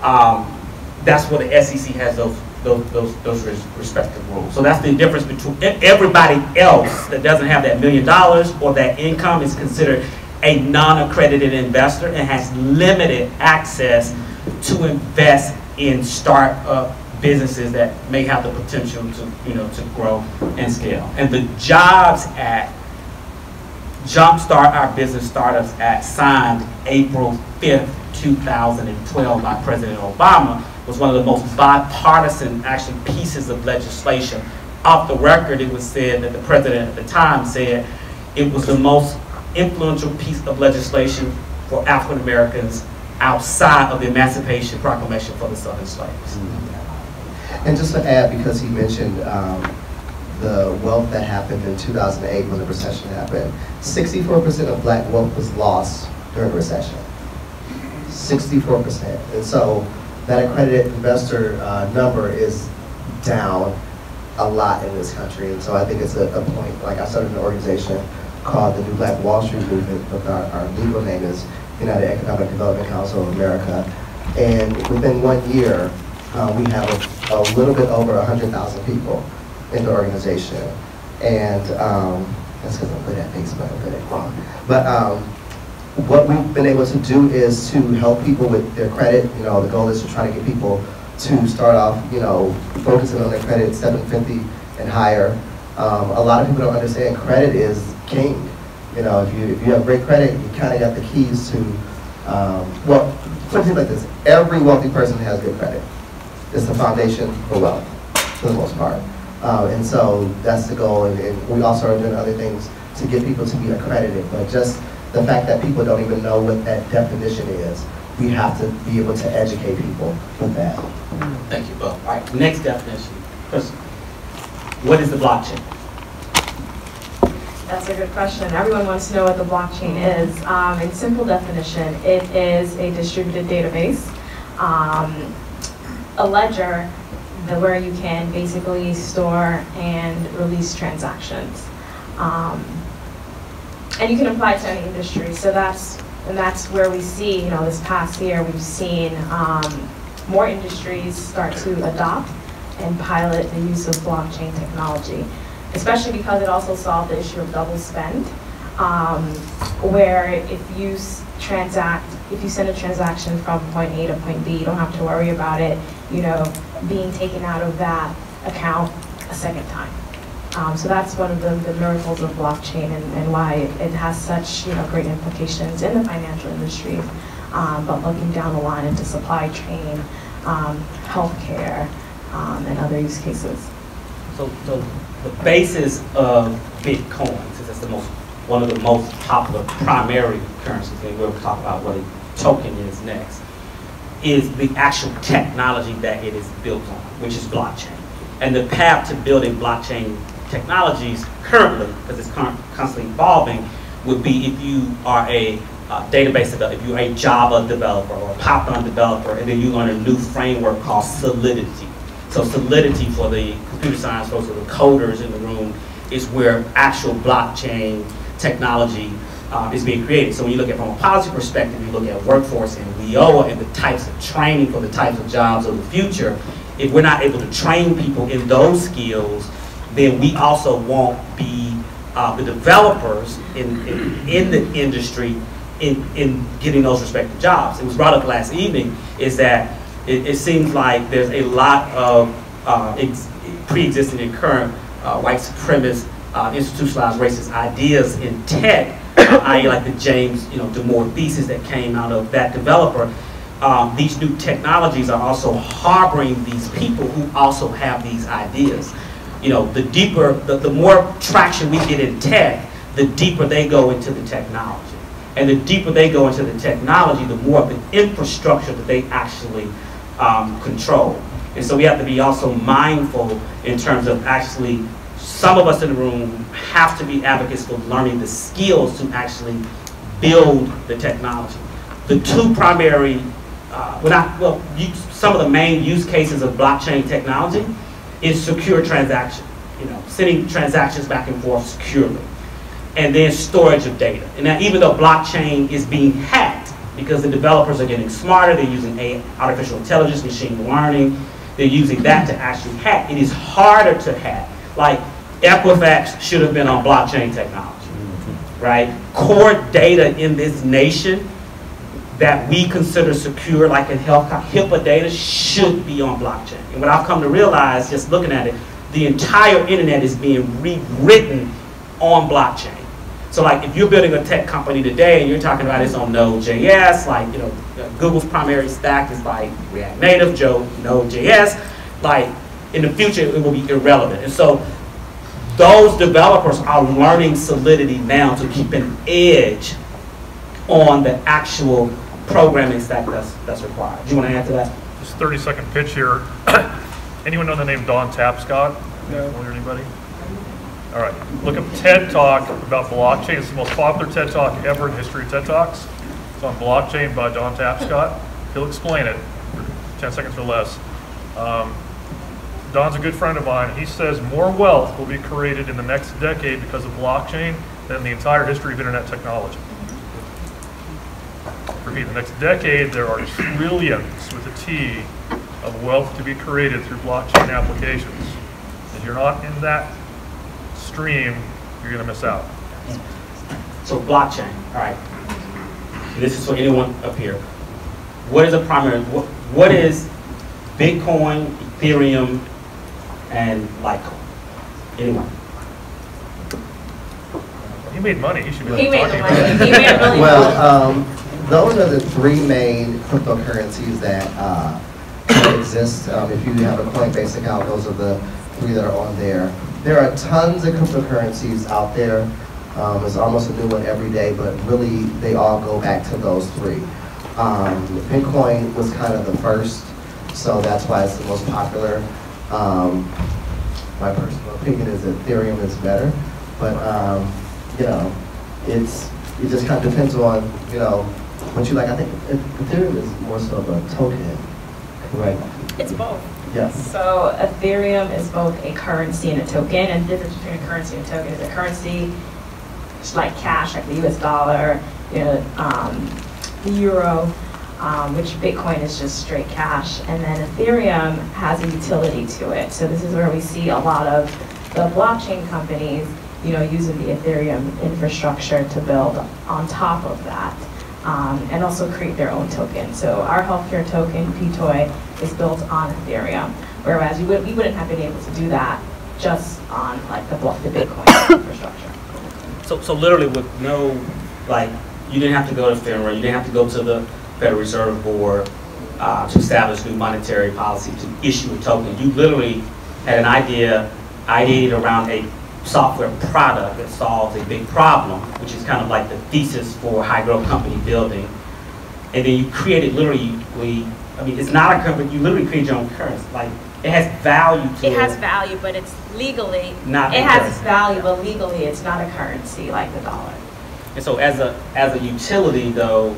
Um, that's where the SEC has those, those, those, those respective rules. So that's the difference between, everybody else that doesn't have that million dollars or that income is considered a non-accredited investor and has limited access to invest in start-up businesses that may have the potential to, you know, to grow and scale. And the Jobs Act Jumpstart Our Business Startups Act signed April 5th, 2012 by President Obama was one of the most bipartisan actually pieces of legislation. Off the record, it was said that the president at the time said it was the most influential piece of legislation for African Americans outside of the Emancipation Proclamation for the Southern slaves. And just to add, because he mentioned um, the wealth that happened in 2008 when the recession happened, 64% of black wealth was lost during the recession. 64%. And so that accredited investor uh, number is down a lot in this country. And so I think it's a, a point, like I started an organization called the New Black Wall Street Movement, but our, our legal name is United Economic Development Council of America. And within one year, uh, we have a, a little bit over 100,000 people in the organization. And um, that's because I'm good at Facebook, I'm good at wrong. But um, what we've been able to do is to help people with their credit. You know, the goal is to try to get people to start off, you know, focusing on their credit, 750 and higher. Um, a lot of people don't understand credit is king. You know, if you, if you have great credit, you kind of got the keys to, um, well, something like this. Every wealthy person has good credit. It's the foundation for wealth, for the most part. Uh, and so that's the goal. And, and we also are doing other things to get people to be accredited. But just the fact that people don't even know what that definition is, we have to be able to educate people with that. Thank you, Bob. All right, next definition. Chris, what is the blockchain? That's a good question. Everyone wants to know what the blockchain is. Um, in simple definition, it is a distributed database, um, a ledger that where you can basically store and release transactions. Um, and you can apply to any industry. So that's and that's where we see, you know, this past year we've seen um, more industries start to adopt and pilot the use of blockchain technology especially because it also solved the issue of double spend, um, where if you transact, if you send a transaction from point A to point B, you don't have to worry about it, you know, being taken out of that account a second time. Um, so that's one of the, the miracles of blockchain and, and why it, it has such, you know, great implications in the financial industry, um, but looking down the line into supply chain, um, healthcare, um, and other use cases. So, so the basis of Bitcoin, since it's the most, one of the most popular primary currencies, and we'll talk about what a token is next, is the actual technology that it is built on, which is blockchain. And the path to building blockchain technologies currently, because it's constantly evolving, would be if you are a uh, database developer, if you're a Java developer or a Python developer, and then you learn a new framework called Solidity. So Solidity for the computer science folks or the coders in the room is where actual blockchain technology uh, is being created. So when you look at from a policy perspective, you look at workforce and WIOA and the types of training for the types of jobs of the future. If we're not able to train people in those skills, then we also won't be uh, the developers in, in, in the industry in, in getting those respective jobs. It was brought up last evening is that it, it seems like there's a lot of uh, ex- pre-existing and current uh, white supremacist, uh, institutionalized racist ideas in tech, i.e. like the James you know, Damore thesis that came out of that developer. Um, these new technologies are also harboring these people who also have these ideas. You know, the deeper, the, the more traction we get in tech, the deeper they go into the technology. And the deeper they go into the technology, the more of the infrastructure that they actually um, control. And so we have to be also mindful in terms of actually, some of us in the room have to be advocates for learning the skills to actually build the technology. The two primary, uh, well, well, you, some of the main use cases of blockchain technology is secure transaction, you know, sending transactions back and forth securely and then storage of data. And now even though blockchain is being hacked, because the developers are getting smarter, they're using AI, artificial intelligence, machine learning, they're using that to actually hack. It is harder to hack. Equifax should have been on blockchain technology, right? Core data in this nation that we consider secure, like in health, HIPAA data, should be on blockchain. And what I've come to realize, just looking at it, the entire internet is being rewritten on blockchain. So like if you're building a tech company today and you're talking about it's on Node.js, like you know Google's primary stack is like React Native, Joe Node.js, like in the future it will be irrelevant. And so those developers are learning Solidity now to keep an edge on the actual programming stack that's, that's required. Do you want to add to that? Just 30 second pitch here. Anyone know the name Don Tapscott? No. Familiar anybody? All right, look up TED Talk about blockchain. It's the most popular TED Talk ever in history of TED Talks. It's on blockchain by Don Tapscott. He'll explain it for 10 seconds or less. Um, Don's a good friend of mine. He says more wealth will be created in the next decade because of blockchain than the entire history of internet technology. Repeat, the next decade there are trillions with a T of wealth to be created through blockchain applications. If you're not in that stream, you're going to miss out. So blockchain, all right. This is for anyone up here. What is a primary, what, what is Bitcoin, Ethereum, and Litecoin? Anyone? He made money, he should be He made talking the about money. it. He made a million Well, um, those are the three main cryptocurrencies that, uh, exist. Um, if you have a Coinbase account, those are the three that are on there. There are tons of cryptocurrencies out there. Um, there's almost a new one every day, but really they all go back to those three. Um, Bitcoin was kind of the first, so that's why it's the most popular. Um, my personal opinion is that Ethereum is better, but um, you know, it's it just kind of depends on you know what you like. I think Ethereum is more so of a token, right? It's both. Yes. So Ethereum is both a currency and a token, and the difference between a currency and a token is a currency, like cash, like the US dollar, you know, um, the euro, um, which Bitcoin is just straight cash, and then Ethereum has a utility to it. So this is where we see a lot of the blockchain companies, you know, using the Ethereum infrastructure to build on top of that. Um, and also create their own token. So our healthcare token, PTOY, is built on Ethereum, whereas we, would, we wouldn't have been able to do that just on like the block, the Bitcoin infrastructure. So, so literally with no, like, you didn't have to go to FINRA, you didn't have to go to the Federal Reserve Board uh, to establish new monetary policy, to issue a token. You literally had an idea, ideated around a software product that solves a big problem, which is kind of like the thesis for high growth company building. And then you created literally, we, I mean, it's not a company, you literally create your own currency. Like, it has value to it. It has value, but it's legally, Not it has currency. value, but legally it's not a currency like the dollar. And so as a, as a utility though,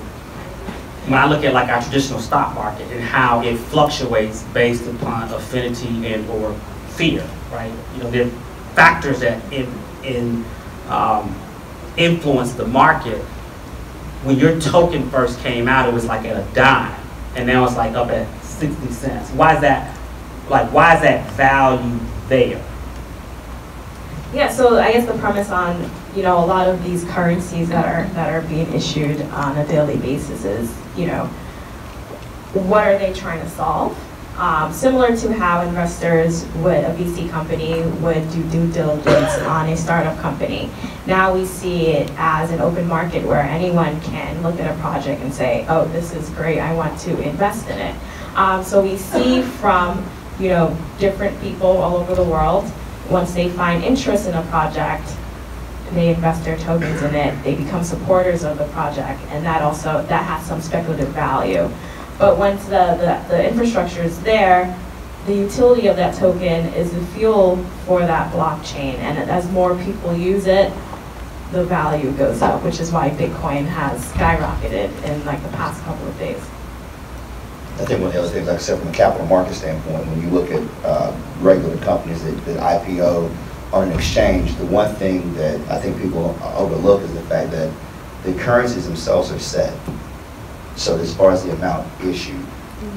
when I look at like our traditional stock market and how it fluctuates based upon affinity and or fear, right? You know, there, are factors that in, in, um, influence the market, when your token first came out, it was like at a dime, and now it's like up at 60 cents. Why is that, like, why is that value there? Yeah, so I guess the premise on, you know, a lot of these currencies that are, that are being issued on a daily basis is, you know, what are they trying to solve? Um, similar to how investors would, a VC company would do due diligence on a startup company. Now we see it as an open market where anyone can look at a project and say, oh, this is great, I want to invest in it. Um, so we see from, you know, different people all over the world, once they find interest in a project, they invest their tokens in it, they become supporters of the project, and that also, that has some speculative value. But once the, the, the infrastructure is there, the utility of that token is the fuel for that blockchain, and as more people use it, the value goes up, which is why Bitcoin has skyrocketed in like the past couple of days. I think one of the other things, like I said, from a capital market standpoint, when you look at uh, regular companies that, that IPO on an exchange, the one thing that I think people overlook is the fact that the currencies themselves are set. So as far as the amount issued,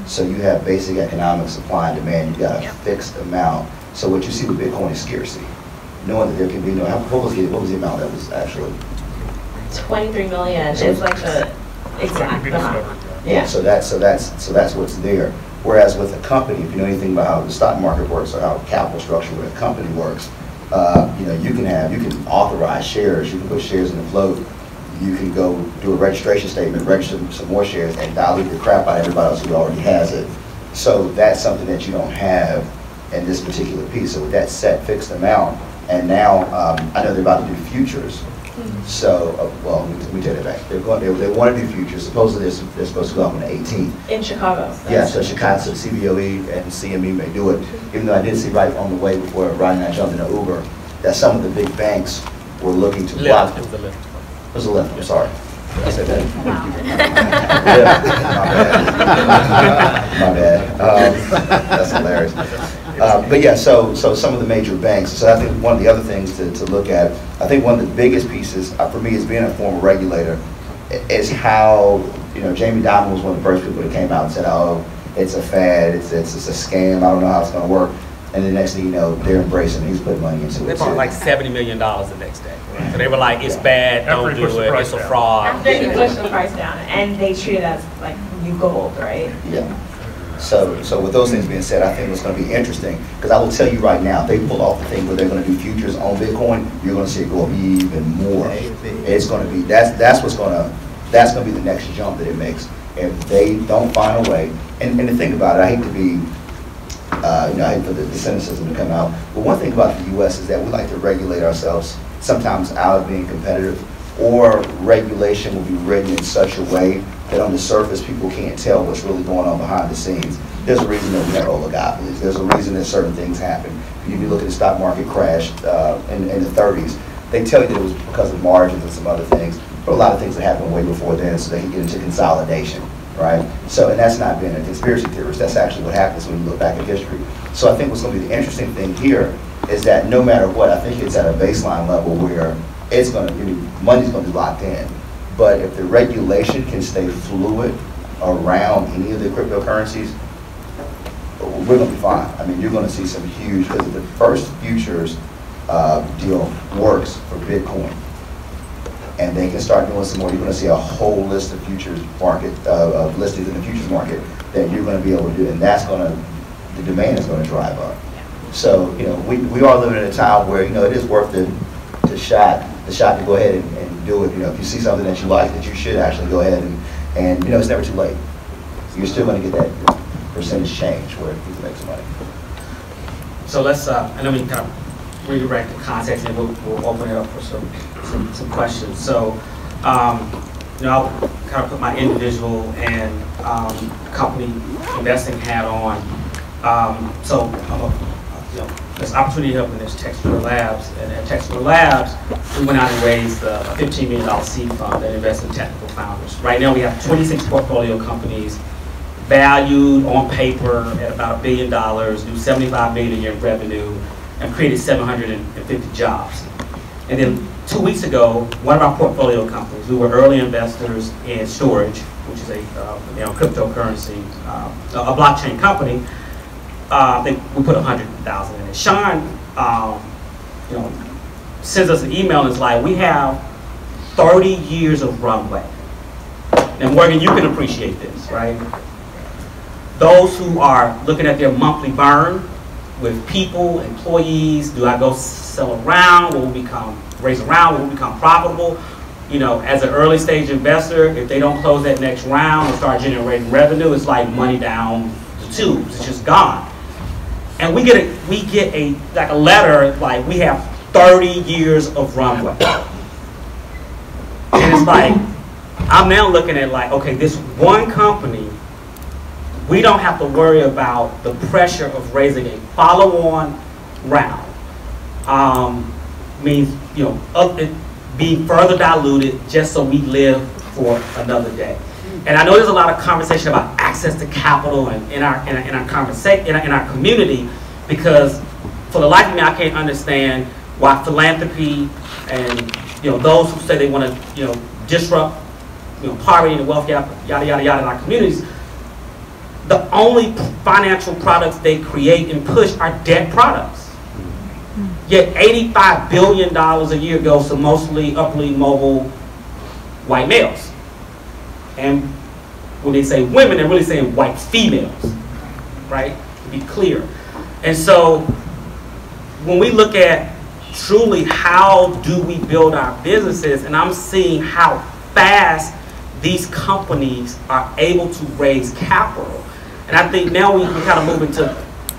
so you have basic economic supply and demand, You've got a fixed amount. So what you see with Bitcoin is scarcity, knowing that there can be no, what was the, what was the amount that was actually? 23 million is like the exact amount. Yeah. So that's, so that's, so that's what's there. Whereas with a company, if you know anything about how the stock market works or how capital structure with a company works, uh, you know, you can have, you can authorize shares, you can put shares in the float, you can go do a registration statement, register some more shares and dilute the crap out of everybody else who already has it. So that's something that you don't have in this particular piece. So with that set fixed amount, and now, um, I know they're about to do futures. So, uh, well, we, me- let me take that back. They're going, they, they want to do futures. Supposedly they're, they're supposed to go up on the 18th. In Chicago. Yeah, so Chicago, so CBOE and CME may do it, even though I did see right on the way before Rodney and I jumped in the Uber, that some of the big banks were looking to block. Lyft, it was a Lyft. It was a Lyft, I'm sorry. Did I say that? My bad. Um, That's hilarious. Uh, But yeah, so, so some of the major banks, so I think one of the other things to, to look at, I think one of the biggest pieces, uh, for me, as being a former regulator, is how, you know, Jamie Dimon was one of the first people that came out and said, oh, it's a fad, it's, it's it's a scam, I don't know how it's gonna work. And the next thing you know, they're embracing it, he's putting money into They it bought too. like seventy million dollars the next day. So they were like, it's bad, don't he pushed do the it, price it's a down. fraud. After you push the price down, and they treat it as like new gold, right? Yeah. So, so with those things being said, I think it's gonna be interesting, because I will tell you right now, if they pull off the thing where they're gonna do futures on Bitcoin, you're gonna see it go up even more. It's gonna be, that's, that's what's gonna, that's gonna be the next jump that it makes. If they don't find a way, and, and the thing about it, I hate to be, uh, you know, I hate for the the cynicism to come out, but one thing about the US is that we like to regulate ourselves, sometimes out of being competitive, or regulation will be written in such a way that on the surface, people can't tell what's really going on behind the scenes. There's a reason that we have oligopolies, there's a reason that certain things happen. If you look at the stock market crash uh, in, in the 30s, they tell you that it was because of margins and some other things, but a lot of things that happened way before then, so they can get into consolidation, right? So, and that's not being a conspiracy theorist, that's actually what happens when you look back at history. So I think what's gonna be the interesting thing here is that no matter what, I think it's at a baseline level where it's gonna, be money's gonna be locked in. But if the regulation can stay fluid around any of the cryptocurrencies, we're gonna be fine. I mean, you're gonna see some huge, because the first futures uh, deal works for Bitcoin, and they can start doing some more, you're gonna see a whole list of futures market, uh, of listings in the futures market that you're gonna be able to do, and that's gonna, the demand is gonna drive up. So, you know, we, we are living in a time where, you know, it is worth the, the shot, the shot to go ahead and, and do it. You know, if you see something that you like, that you should actually go ahead and, and, you know, it's never too late. You're still gonna get that percentage change where people make some money. So let's, uh, and then we can kind of redirect the context and we'll, we'll open it up for some, some, some questions. So, um, you know, I'll kind of put my individual and, um, company investing hat on. Um, so, I'm a, you know, there's opportunity help in this TechSquare Labs, and at TechSquare Labs, we went out and raised a $15 million seed fund that invests in technical founders. Right now, we have 26 portfolio companies valued on paper at about a billion dollars, do 75 million a year in revenue. and created 750 jobs. And then two weeks ago, one of our portfolio companies, we were early investors in Storj, which is a uh, you know, cryptocurrency, uh, a blockchain company. Uh, I think we put 100,000 in it. Sean, um, you know, sends us an email and is like, we have 30 years of runway. And Morgan, you can appreciate this, right? Those who are looking at their monthly burn with people, employees, do I go sell around? Will we become, raise around? Will we become profitable? You know, as an early stage investor, if they don't close that next round and start generating revenue, it's like money down the tubes. It's just gone. And we get a, we get a, like a letter, like we have 30 years of runway. And it's like, I'm now looking at like, okay, this one company, we don't have to worry about the pressure of raising a follow-on round. Um, means, you know, up, being further diluted just so we live for another day. And I know there's a lot of conversation about access to capital and in our, in our, in our conversation, in in our community, because for the life of me, I can't understand why philanthropy and, you know, those who say they want to, you know, disrupt you know, poverty and wealth gap, yada, yada, yada in our communities, the only financial products they create and push are debt products. Yet $85 billion a year goes to mostly uply mobile white males. And when they say women, they're really saying white females, right? To be clear. And so when we look at truly how do we build our businesses, and I'm seeing how fast these companies are able to raise capital. And I think now we can kind of move into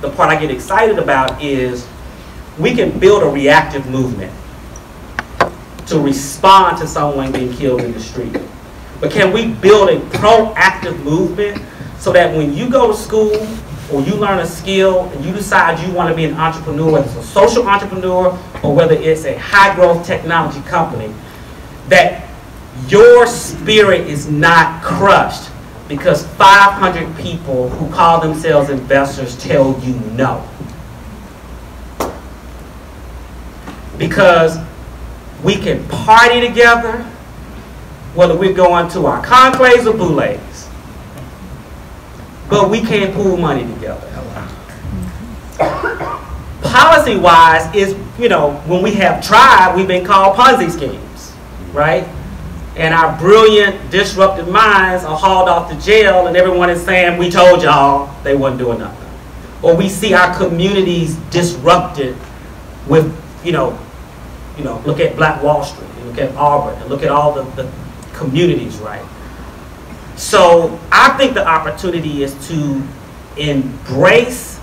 the part I get excited about is we can build a reactive movement to respond to someone being killed in the street. But can we build a proactive movement so that when you go to school or you learn a skill and you decide you want to be an entrepreneur, whether it's a social entrepreneur or whether it's a high growth technology company, that your spirit is not crushed because 500 people who call themselves investors tell you no. Because we can party together, whether we're going to our conclaves or boulés, but we can't pool money together. Policy-wise is, you know, when we have tried, we've been called Ponzi schemes, right? and our brilliant, disruptive minds are hauled off to jail and everyone is saying, we told y'all they wasn't doing nothing. Or we see our communities disrupted with, you know, you know, look at Black Wall Street, and look at Auburn, and look at all the, the communities, right? So I think the opportunity is to embrace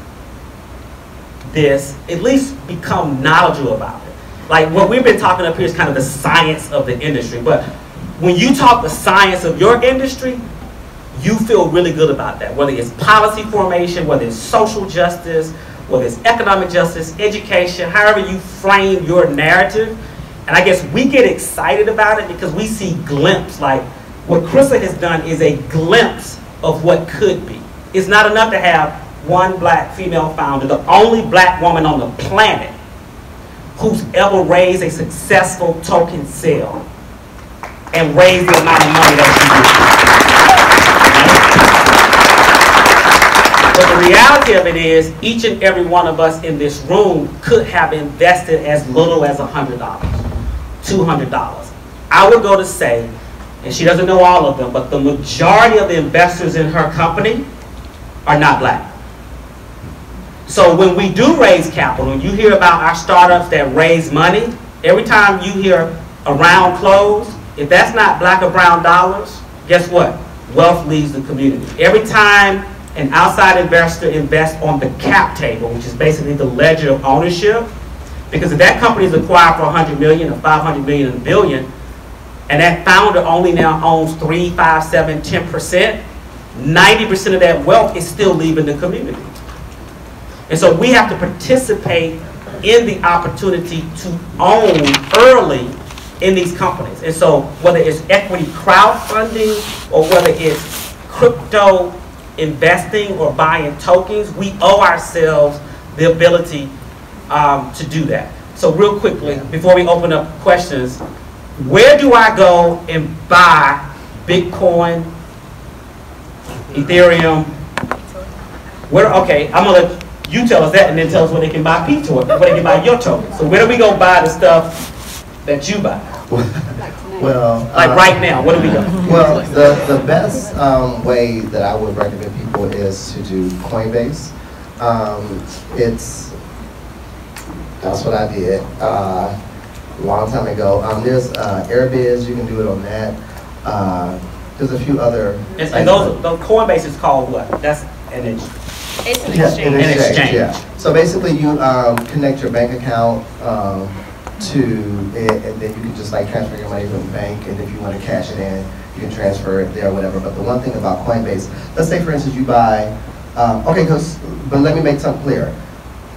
this, at least become knowledgeable about it. Like what we've been talking up here is kind of the science of the industry, but when you talk the science of your industry, you feel really good about that. Whether it's policy formation, whether it's social justice, whether it's economic justice, education, however you frame your narrative. And I guess we get excited about it because we see glimpse. Like what Chrissa has done is a glimpse of what could be. It's not enough to have one black female founder, the only black woman on the planet who's ever raised a successful token sale and raise the amount of money that you did. But the reality of it is, each and every one of us in this room could have invested as little as $100, $200. I would go to say, and she doesn't know all of them, but the majority of the investors in her company are not black. So when we do raise capital, and you hear about our startups that raise money, every time you hear a round close, if that's not black or brown dollars, guess what? Wealth leaves the community. Every time an outside investor invests on the cap table, which is basically the ledger of ownership, because if that company is acquired for 100 million or 500 million or a billion, and that founder only now owns 3, 5, 7, 10%, 90% of that wealth is still leaving the community. And so we have to participate in the opportunity to own early in these companies. And so whether it's equity crowdfunding or whether it's crypto investing or buying tokens, we owe ourselves the ability um, to do that. So real quickly, before we open up questions, where do I go and buy Bitcoin, Ethereum? Where, okay, I'm gonna let you tell us that and then tell us where they can buy P token, where they can buy your token. So where do we go buy the stuff that you buy? Well. Like uh, right now, where do we go? Well, the, the best um, way that I would recommend people is to do Coinbase. Um, it's, that's what I did uh, a long time ago. Um, there's uh, Airbitz, you can do it on that. Uh, there's a few other. And and those, the Coinbase is called what? That's an, ex- It's an Yeah, exchange. an An exchange. yeah. So basically, you um, connect your bank account um, to, it, and then you can just like transfer your money from the bank, and if you want to cash it in, you can transfer it there or whatever. But the one thing about Coinbase, let's say for instance you buy, um, okay, because, but let me make something clear.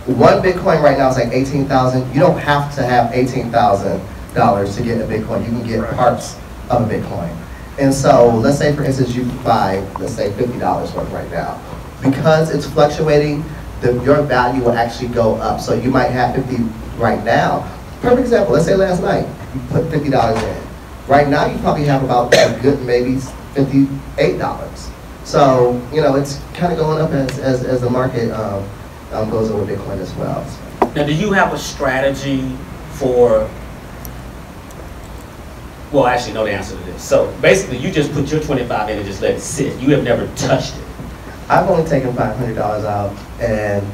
One Bitcoin right now is like eighteen thousand. You don't have to have eighteen thousand dollars to get a Bitcoin. You can get Right. parts of a Bitcoin. And so, let's say for instance you buy, let's say fifty dollars worth right now. Because it's fluctuating, the, your value will actually go up. So you might have fifty right now. Perfect example, let's say last night, you put fifty dollars in. Right now, you probably have about a good maybe fifty-eight dollars. So, you know, it's kind of going up as, as, as the market, um, um, goes over Bitcoin as well. now do you have a strategy for, well, actually know the answer to this. So basically, you just put your twenty-five in and just let it sit. You have never touched it. I've only taken five hundred dollars out, and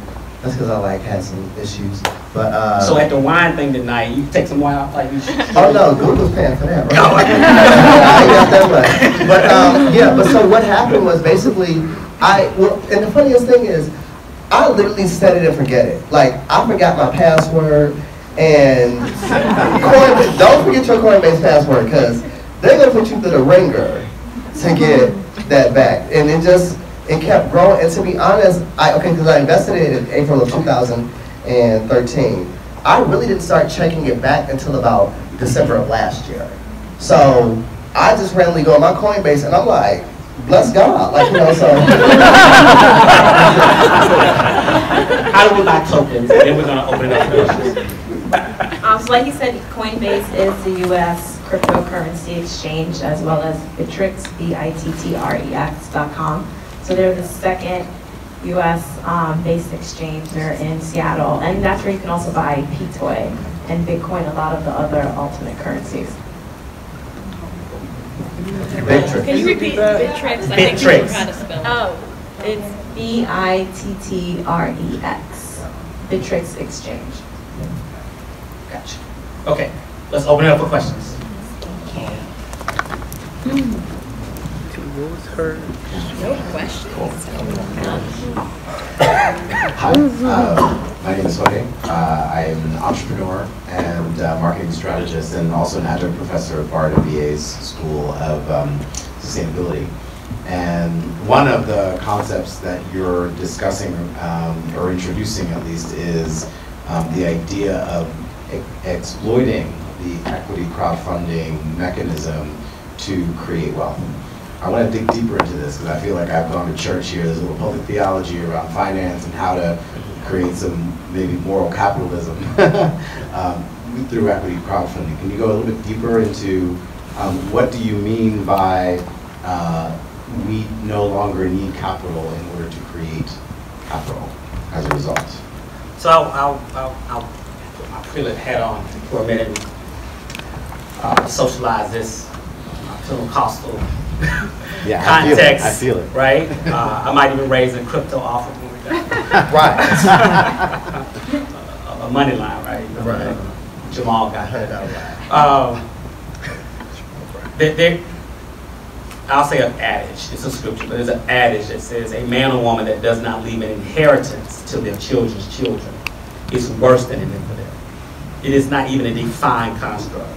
that's because I like had some issues. But uh, So at the wine thing tonight, you take some wine out like you oh no, Google's paying for that, right? I ain't got that much. But um, yeah, but so what happened was basically I well, and the funniest thing is I literally set it and forget it. Like I forgot my password and Coinbase, don't forget your Coinbase password because they're gonna put you through the ringer to get that back. And it just it kept growing. And to be honest, I okay because I invested in it in April of 2013. I really didn't start checking it back until about December of last year. So I just randomly go on my Coinbase and I'm like, bless God, like you know. So How do we buy tokens? And then we're gonna open it up for questions. Um, so like you said, Coinbase is the U.S. cryptocurrency exchange as well as Bittrex, B-I-T-T-R-E-X dot com. So they're the second U.S. um, based exchange. They're in Seattle, and that's where you can also buy Ptoy and Bitcoin, a lot of the other alternate currencies. Bittrex. Can you repeat Bittrex? I think you Bittrex. know to spell it. Oh, it's B-I-T-T-R-E-X, Bittrex exchange. Gotcha. Okay, let's open it up for questions. No questions. Hi, uh, my name is Jorge. Uh, I am an entrepreneur and uh, marketing strategist and also an adjunct professor at Bard MBA's School of um, Sustainability. And one of the concepts that you're discussing, um, or introducing at least, is um, the idea of e- exploiting the equity crowdfunding mechanism to create wealth. I want to dig deeper into this because I feel like I've gone to church here. There's a little public theology around finance and how to create some maybe moral capitalism um, through equity crowdfunding. Can you go a little bit deeper into um, what do you mean by uh, we no longer need capital in order to create capital as a result? So I'll, I'll, I'll, I'll put my prelate hat on for a minute and uh, socialize this uh, Pentecostal Yeah, I feel it. context. I feel it. Right? Uh, I might even raise a crypto offering. Right. A a money line, right? Right. Jamal got that. Um, there, there, I'll say an adage, it's a scripture, but there's an adage that says, a man or woman that does not leave an inheritance to their children's children is worse than an infidel. It is not even a defined construct.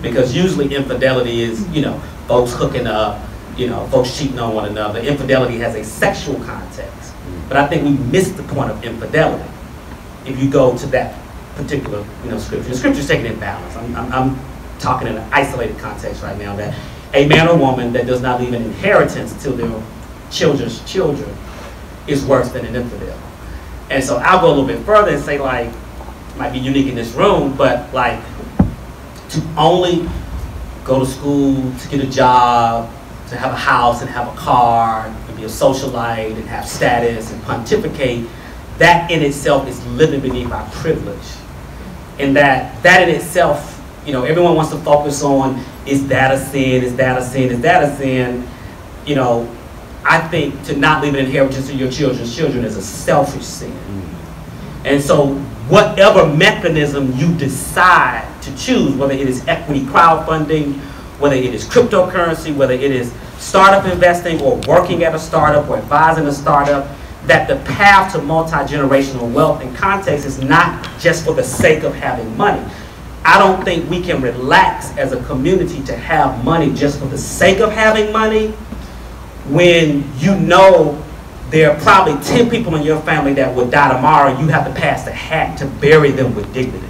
Because usually infidelity is, you know, folks hooking up, you know, folks cheating on one another. Infidelity has a sexual context. But I think we miss the point of infidelity if you go to that particular, you know, scripture. The scripture's taken in balance. I'm, I'm, I'm talking in an isolated context right now that a man or woman that does not leave an inheritance to their children's children is worse than an infidel. And so I'll go a little bit further and say like, might be unique in this room, but like to only go to school, to get a job, to have a house and have a car, and be a socialite and have status and pontificate, that in itself is living beneath our privilege. And that that in itself, you know, everyone wants to focus on is that a sin, is that a sin, is that a sin? You know, I think to not leave an inheritance to your children's children is a selfish sin. Mm. And so whatever mechanism you decide to choose, whether it is equity crowdfunding, whether it is cryptocurrency, whether it is startup investing or working at a startup or advising a startup, that the path to multi-generational wealth and context is not just for the sake of having money. I don't think we can relax as a community to have money just for the sake of having money when you know there are probably 10 people in your family that would die tomorrow and you have to pass the hat to bury them with dignity.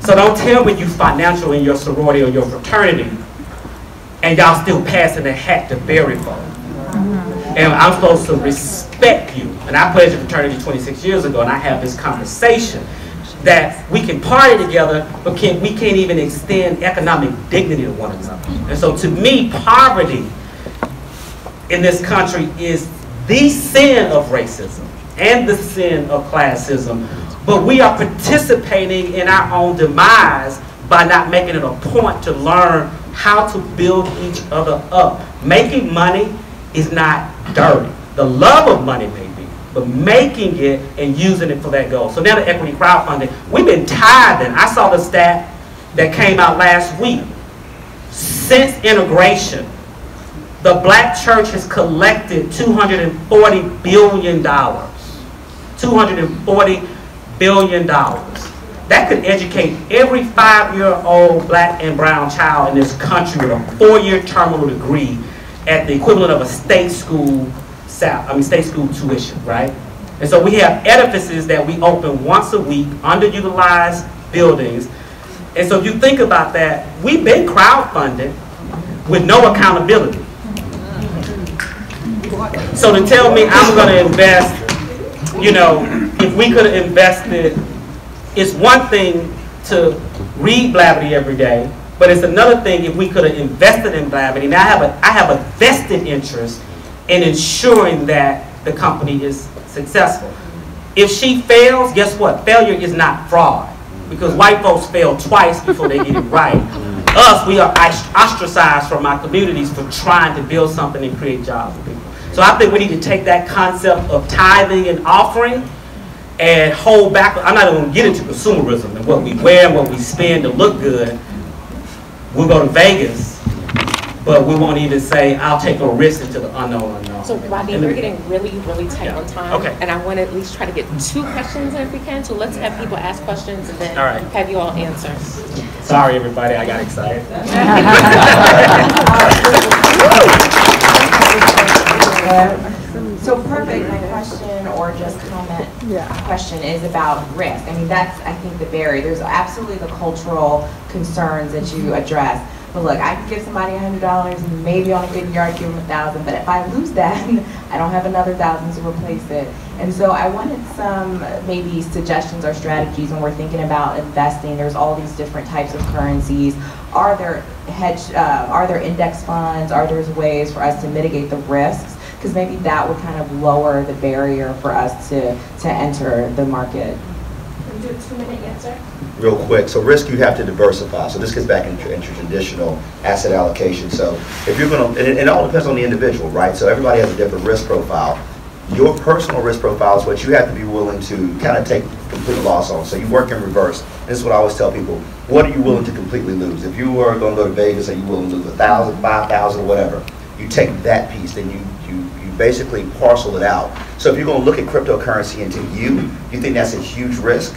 So don't tell me you financial in your sorority or your fraternity and y'all still passing the hat to bury folks. And I'm supposed to respect you. And I pledged a fraternity 26 years ago and I have this conversation that we can party together, but can, we can't even extend economic dignity to one another. And so to me, poverty in this country is the sin of racism and the sin of classism. But we are participating in our own demise by not making it a point to learn how to build each other up. Making money is not dirty. The love of money may be, but making it and using it for that goal. So now the equity crowdfunding, we've been tithing. I saw the stat that came out last week. Since integration, the black church has collected $240 billion. $240 billion. That could educate every five-year-old black and brown child in this country with a four-year terminal degree at the equivalent of a state school, I mean state school tuition, right? And so we have edifices that we open once a week, underutilized buildings. And so if you think about that, we've been crowdfunded with no accountability. So to tell me I'm going to invest, you know, if we could have invested, it's one thing to read Blavity every day, but it's another thing if we could have invested in Blavity. Now I have a, I have a vested interest in ensuring that the company is successful. If she fails, guess what? Failure is not fraud because white folks fail twice before they get it right. Us, we are ostracized from our communities for trying to build something and create jobs for people. So I think we need to take that concept of tithing and offering and hold back. I'm not even going to get into consumerism and what we wear and what we spend to look good. We'll go to Vegas, but we won't even say, I'll take a risk into the unknown unknown. So Robbie, we're getting really, really tight Yeah. on time. Okay. And I want to at least try to get two questions if we can. So let's have people ask questions and then All right. have you all answer. Sorry, everybody, I got excited. So perfect, my question or just comment, question is about risk. I mean, that's, I think, the barrier. There's absolutely the cultural concerns that you address. But look, I can give somebody a hundred dollars and maybe on a good year I give them a thousand, but if I lose that, I don't have another thousand to replace it. And so I wanted some maybe suggestions or strategies when we're thinking about investing. There's all these different types of currencies. Are there hedge, uh, are there index funds? Are there ways for us to mitigate the risks? Because maybe that would kind of lower the barrier for us to, to enter the market. Can we do a two-minute answer? real quick. So risk, you have to diversify. So this gets back into, into traditional asset allocation. So if you're going to, and it, it all depends on the individual, right? So everybody has a different risk profile. Your personal risk profile is what you have to be willing to kind of take complete loss on. So you work in reverse. This is what I always tell people. What are you willing to completely lose? If you are going to go to Vegas and you're willing to lose a thousand, five thousand, whatever, you take that piece, then you, you, you basically parcel it out. So if you're going to look at cryptocurrency into you, you think that's a huge risk,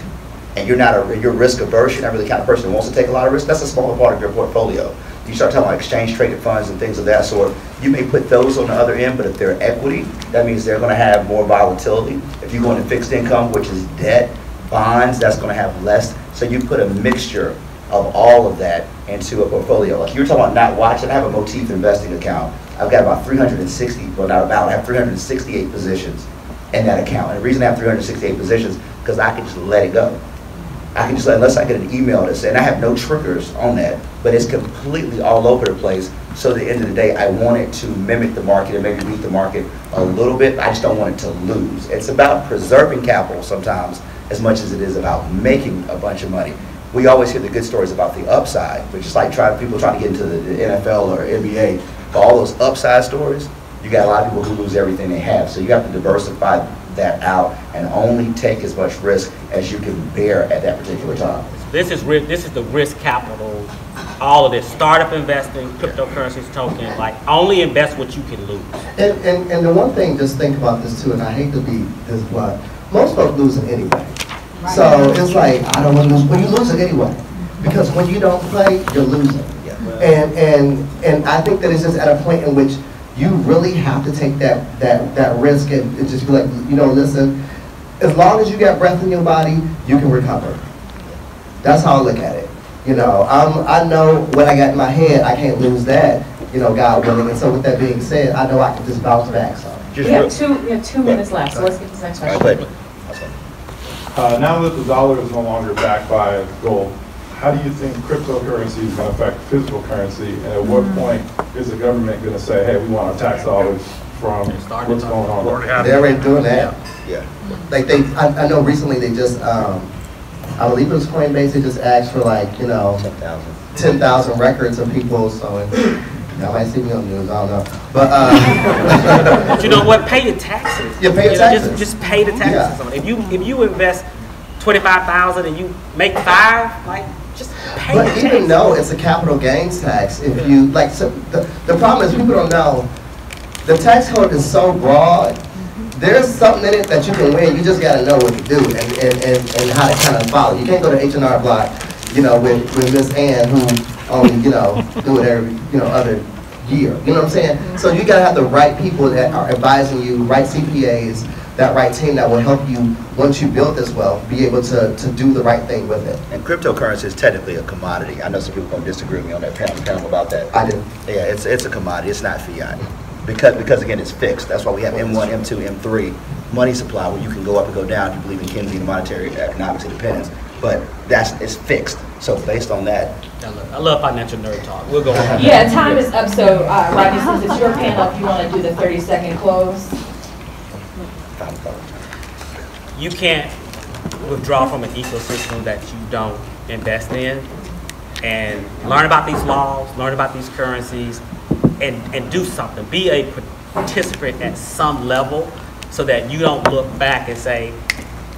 and you're not a, you're risk averse, you're not really the kind of person who wants to take a lot of risk, that's a smaller part of your portfolio. You start talking about exchange traded funds and things of that sort, you may put those on the other end, but if they're equity, that means they're gonna have more volatility. If you go into fixed income, which is debt, bonds, that's gonna have less. So you put a mixture of all of that into a portfolio. Like you were talking about not watching, I have a motif investing account. I've got about 360, well not about, I have 368 positions in that account. And the reason I have 368 positions, is because I can just let it go. I can just, let, unless I get an email that says, and I have no triggers on that, but it's completely all over the place. So at the end of the day, I want it to mimic the market and maybe beat the market a little bit. I just don't want it to lose. It's about preserving capital sometimes as much as it is about making a bunch of money. We always hear the good stories about the upside, but just like trying, people trying to get into the NFL or NBA, for all those upside stories, you got a lot of people who lose everything they have. So you have to diversify that out and only take as much risk as you can bear at that particular time. This is, ri- this is the risk capital, all of this, startup investing, cryptocurrencies, token, like, only invest what you can lose. And, and, and the one thing, just think about this too, and I hate to be this blunt, most folks losing anyway. So it's like, I don't want to lose, but you lose it anyway. Because when you don't play, you're losing. And, and, and I think that it's just at a point in which you really have to take that, that, that risk and and just be like, you know, listen, as long as you got breath in your body, you can recover. That's how I look at it. You know, I'm, I know what I got in my head, I can't lose that, you know, God willing. And so with that being said, I know I can just bounce back, so. Just We have two, we have two minutes left, so let's get this next question. go. Uh, Now that the dollar is no longer backed by gold, how do you think cryptocurrency is going to affect physical currency? And at what point is the government going to say, hey, we want our tax dollars from what's going Already on? happened. They're already doing that. Yeah. Like they, I, I know recently they just, um, I believe it was Coinbase, they just asked for like, you know, 10,000. ten thousand records of people, so, and, y'all might see me on the news, I don't know, but, uh. But you know what, pay your taxes. Yeah, pay your You know, just- taxes. Just pay the Yeah. taxes on it. If you, if you invest twenty-five thousand and you make five, like, just pay the But even though it's a capital gains tax, if you, like, so, the, the problem is people don't know, the tax code is so broad, there's something in it that you can win, you just gotta know what to do and, and, and, and how to kind of follow. You can't go to H and R Block, you know, with, with Miss Ann who only, you know, do it every, you know, other year, you know what I'm saying? So you gotta have the right people that are advising you, right CPAs, that right team that will help you, once you build this wealth, be able to, to do the right thing with it. And cryptocurrency is technically a commodity. I know some people going to disagree with me on that panel, panel about that. I do. Yeah, it's, it's a commodity, it's not fiat. Because, because again, it's fixed. That's why we have M1, M2, M3, money supply, where you can go up and go down. If You believe in Keynesian monetary economics, it depends. But that's, it's fixed. So based on that, I love, I love financial nerd talk. We'll go on. Yeah, time is up, so uh, Rodney, since it's your panel, if you want to do the 30-second close. You can't withdraw from an ecosystem that you don't invest in and learn about these laws, learn about these currencies, and, and do something. Be a participant at some level so that you don't look back and say,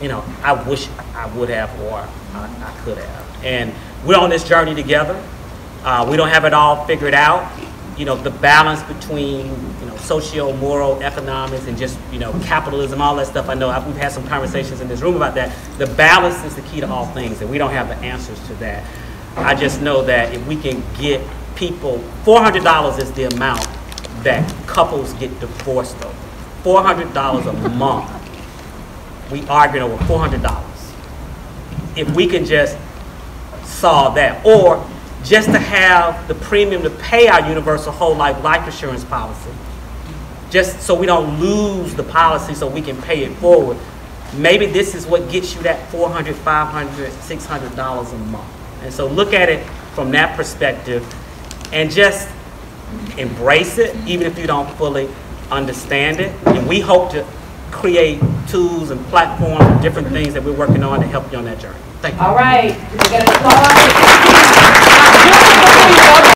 you know, I wish I would have or I, I could have. And we're on this journey together. Uh, we don't have it all figured out. You know, the balance between, socio, moral, economics, and just, you know, capitalism, all that stuff. I know I've, we've had some conversations in this room about that. The balance is the key to all things, and we don't have the answers to that. I just know that if we can get people, $400 is the amount that couples get divorced over. $400 a month. We arguing over $400. If we can just solve that, or just to have the premium to pay our universal whole life life insurance policy, just so we don't lose the policy so we can pay it forward. Maybe this is what gets you that $400, $500, 600 dollars a month. And so look at it from that perspective and just embrace it, even if you don't fully understand it. And we hope to create tools and platforms and different things that we're working on to help you on that journey. Thank you. All right,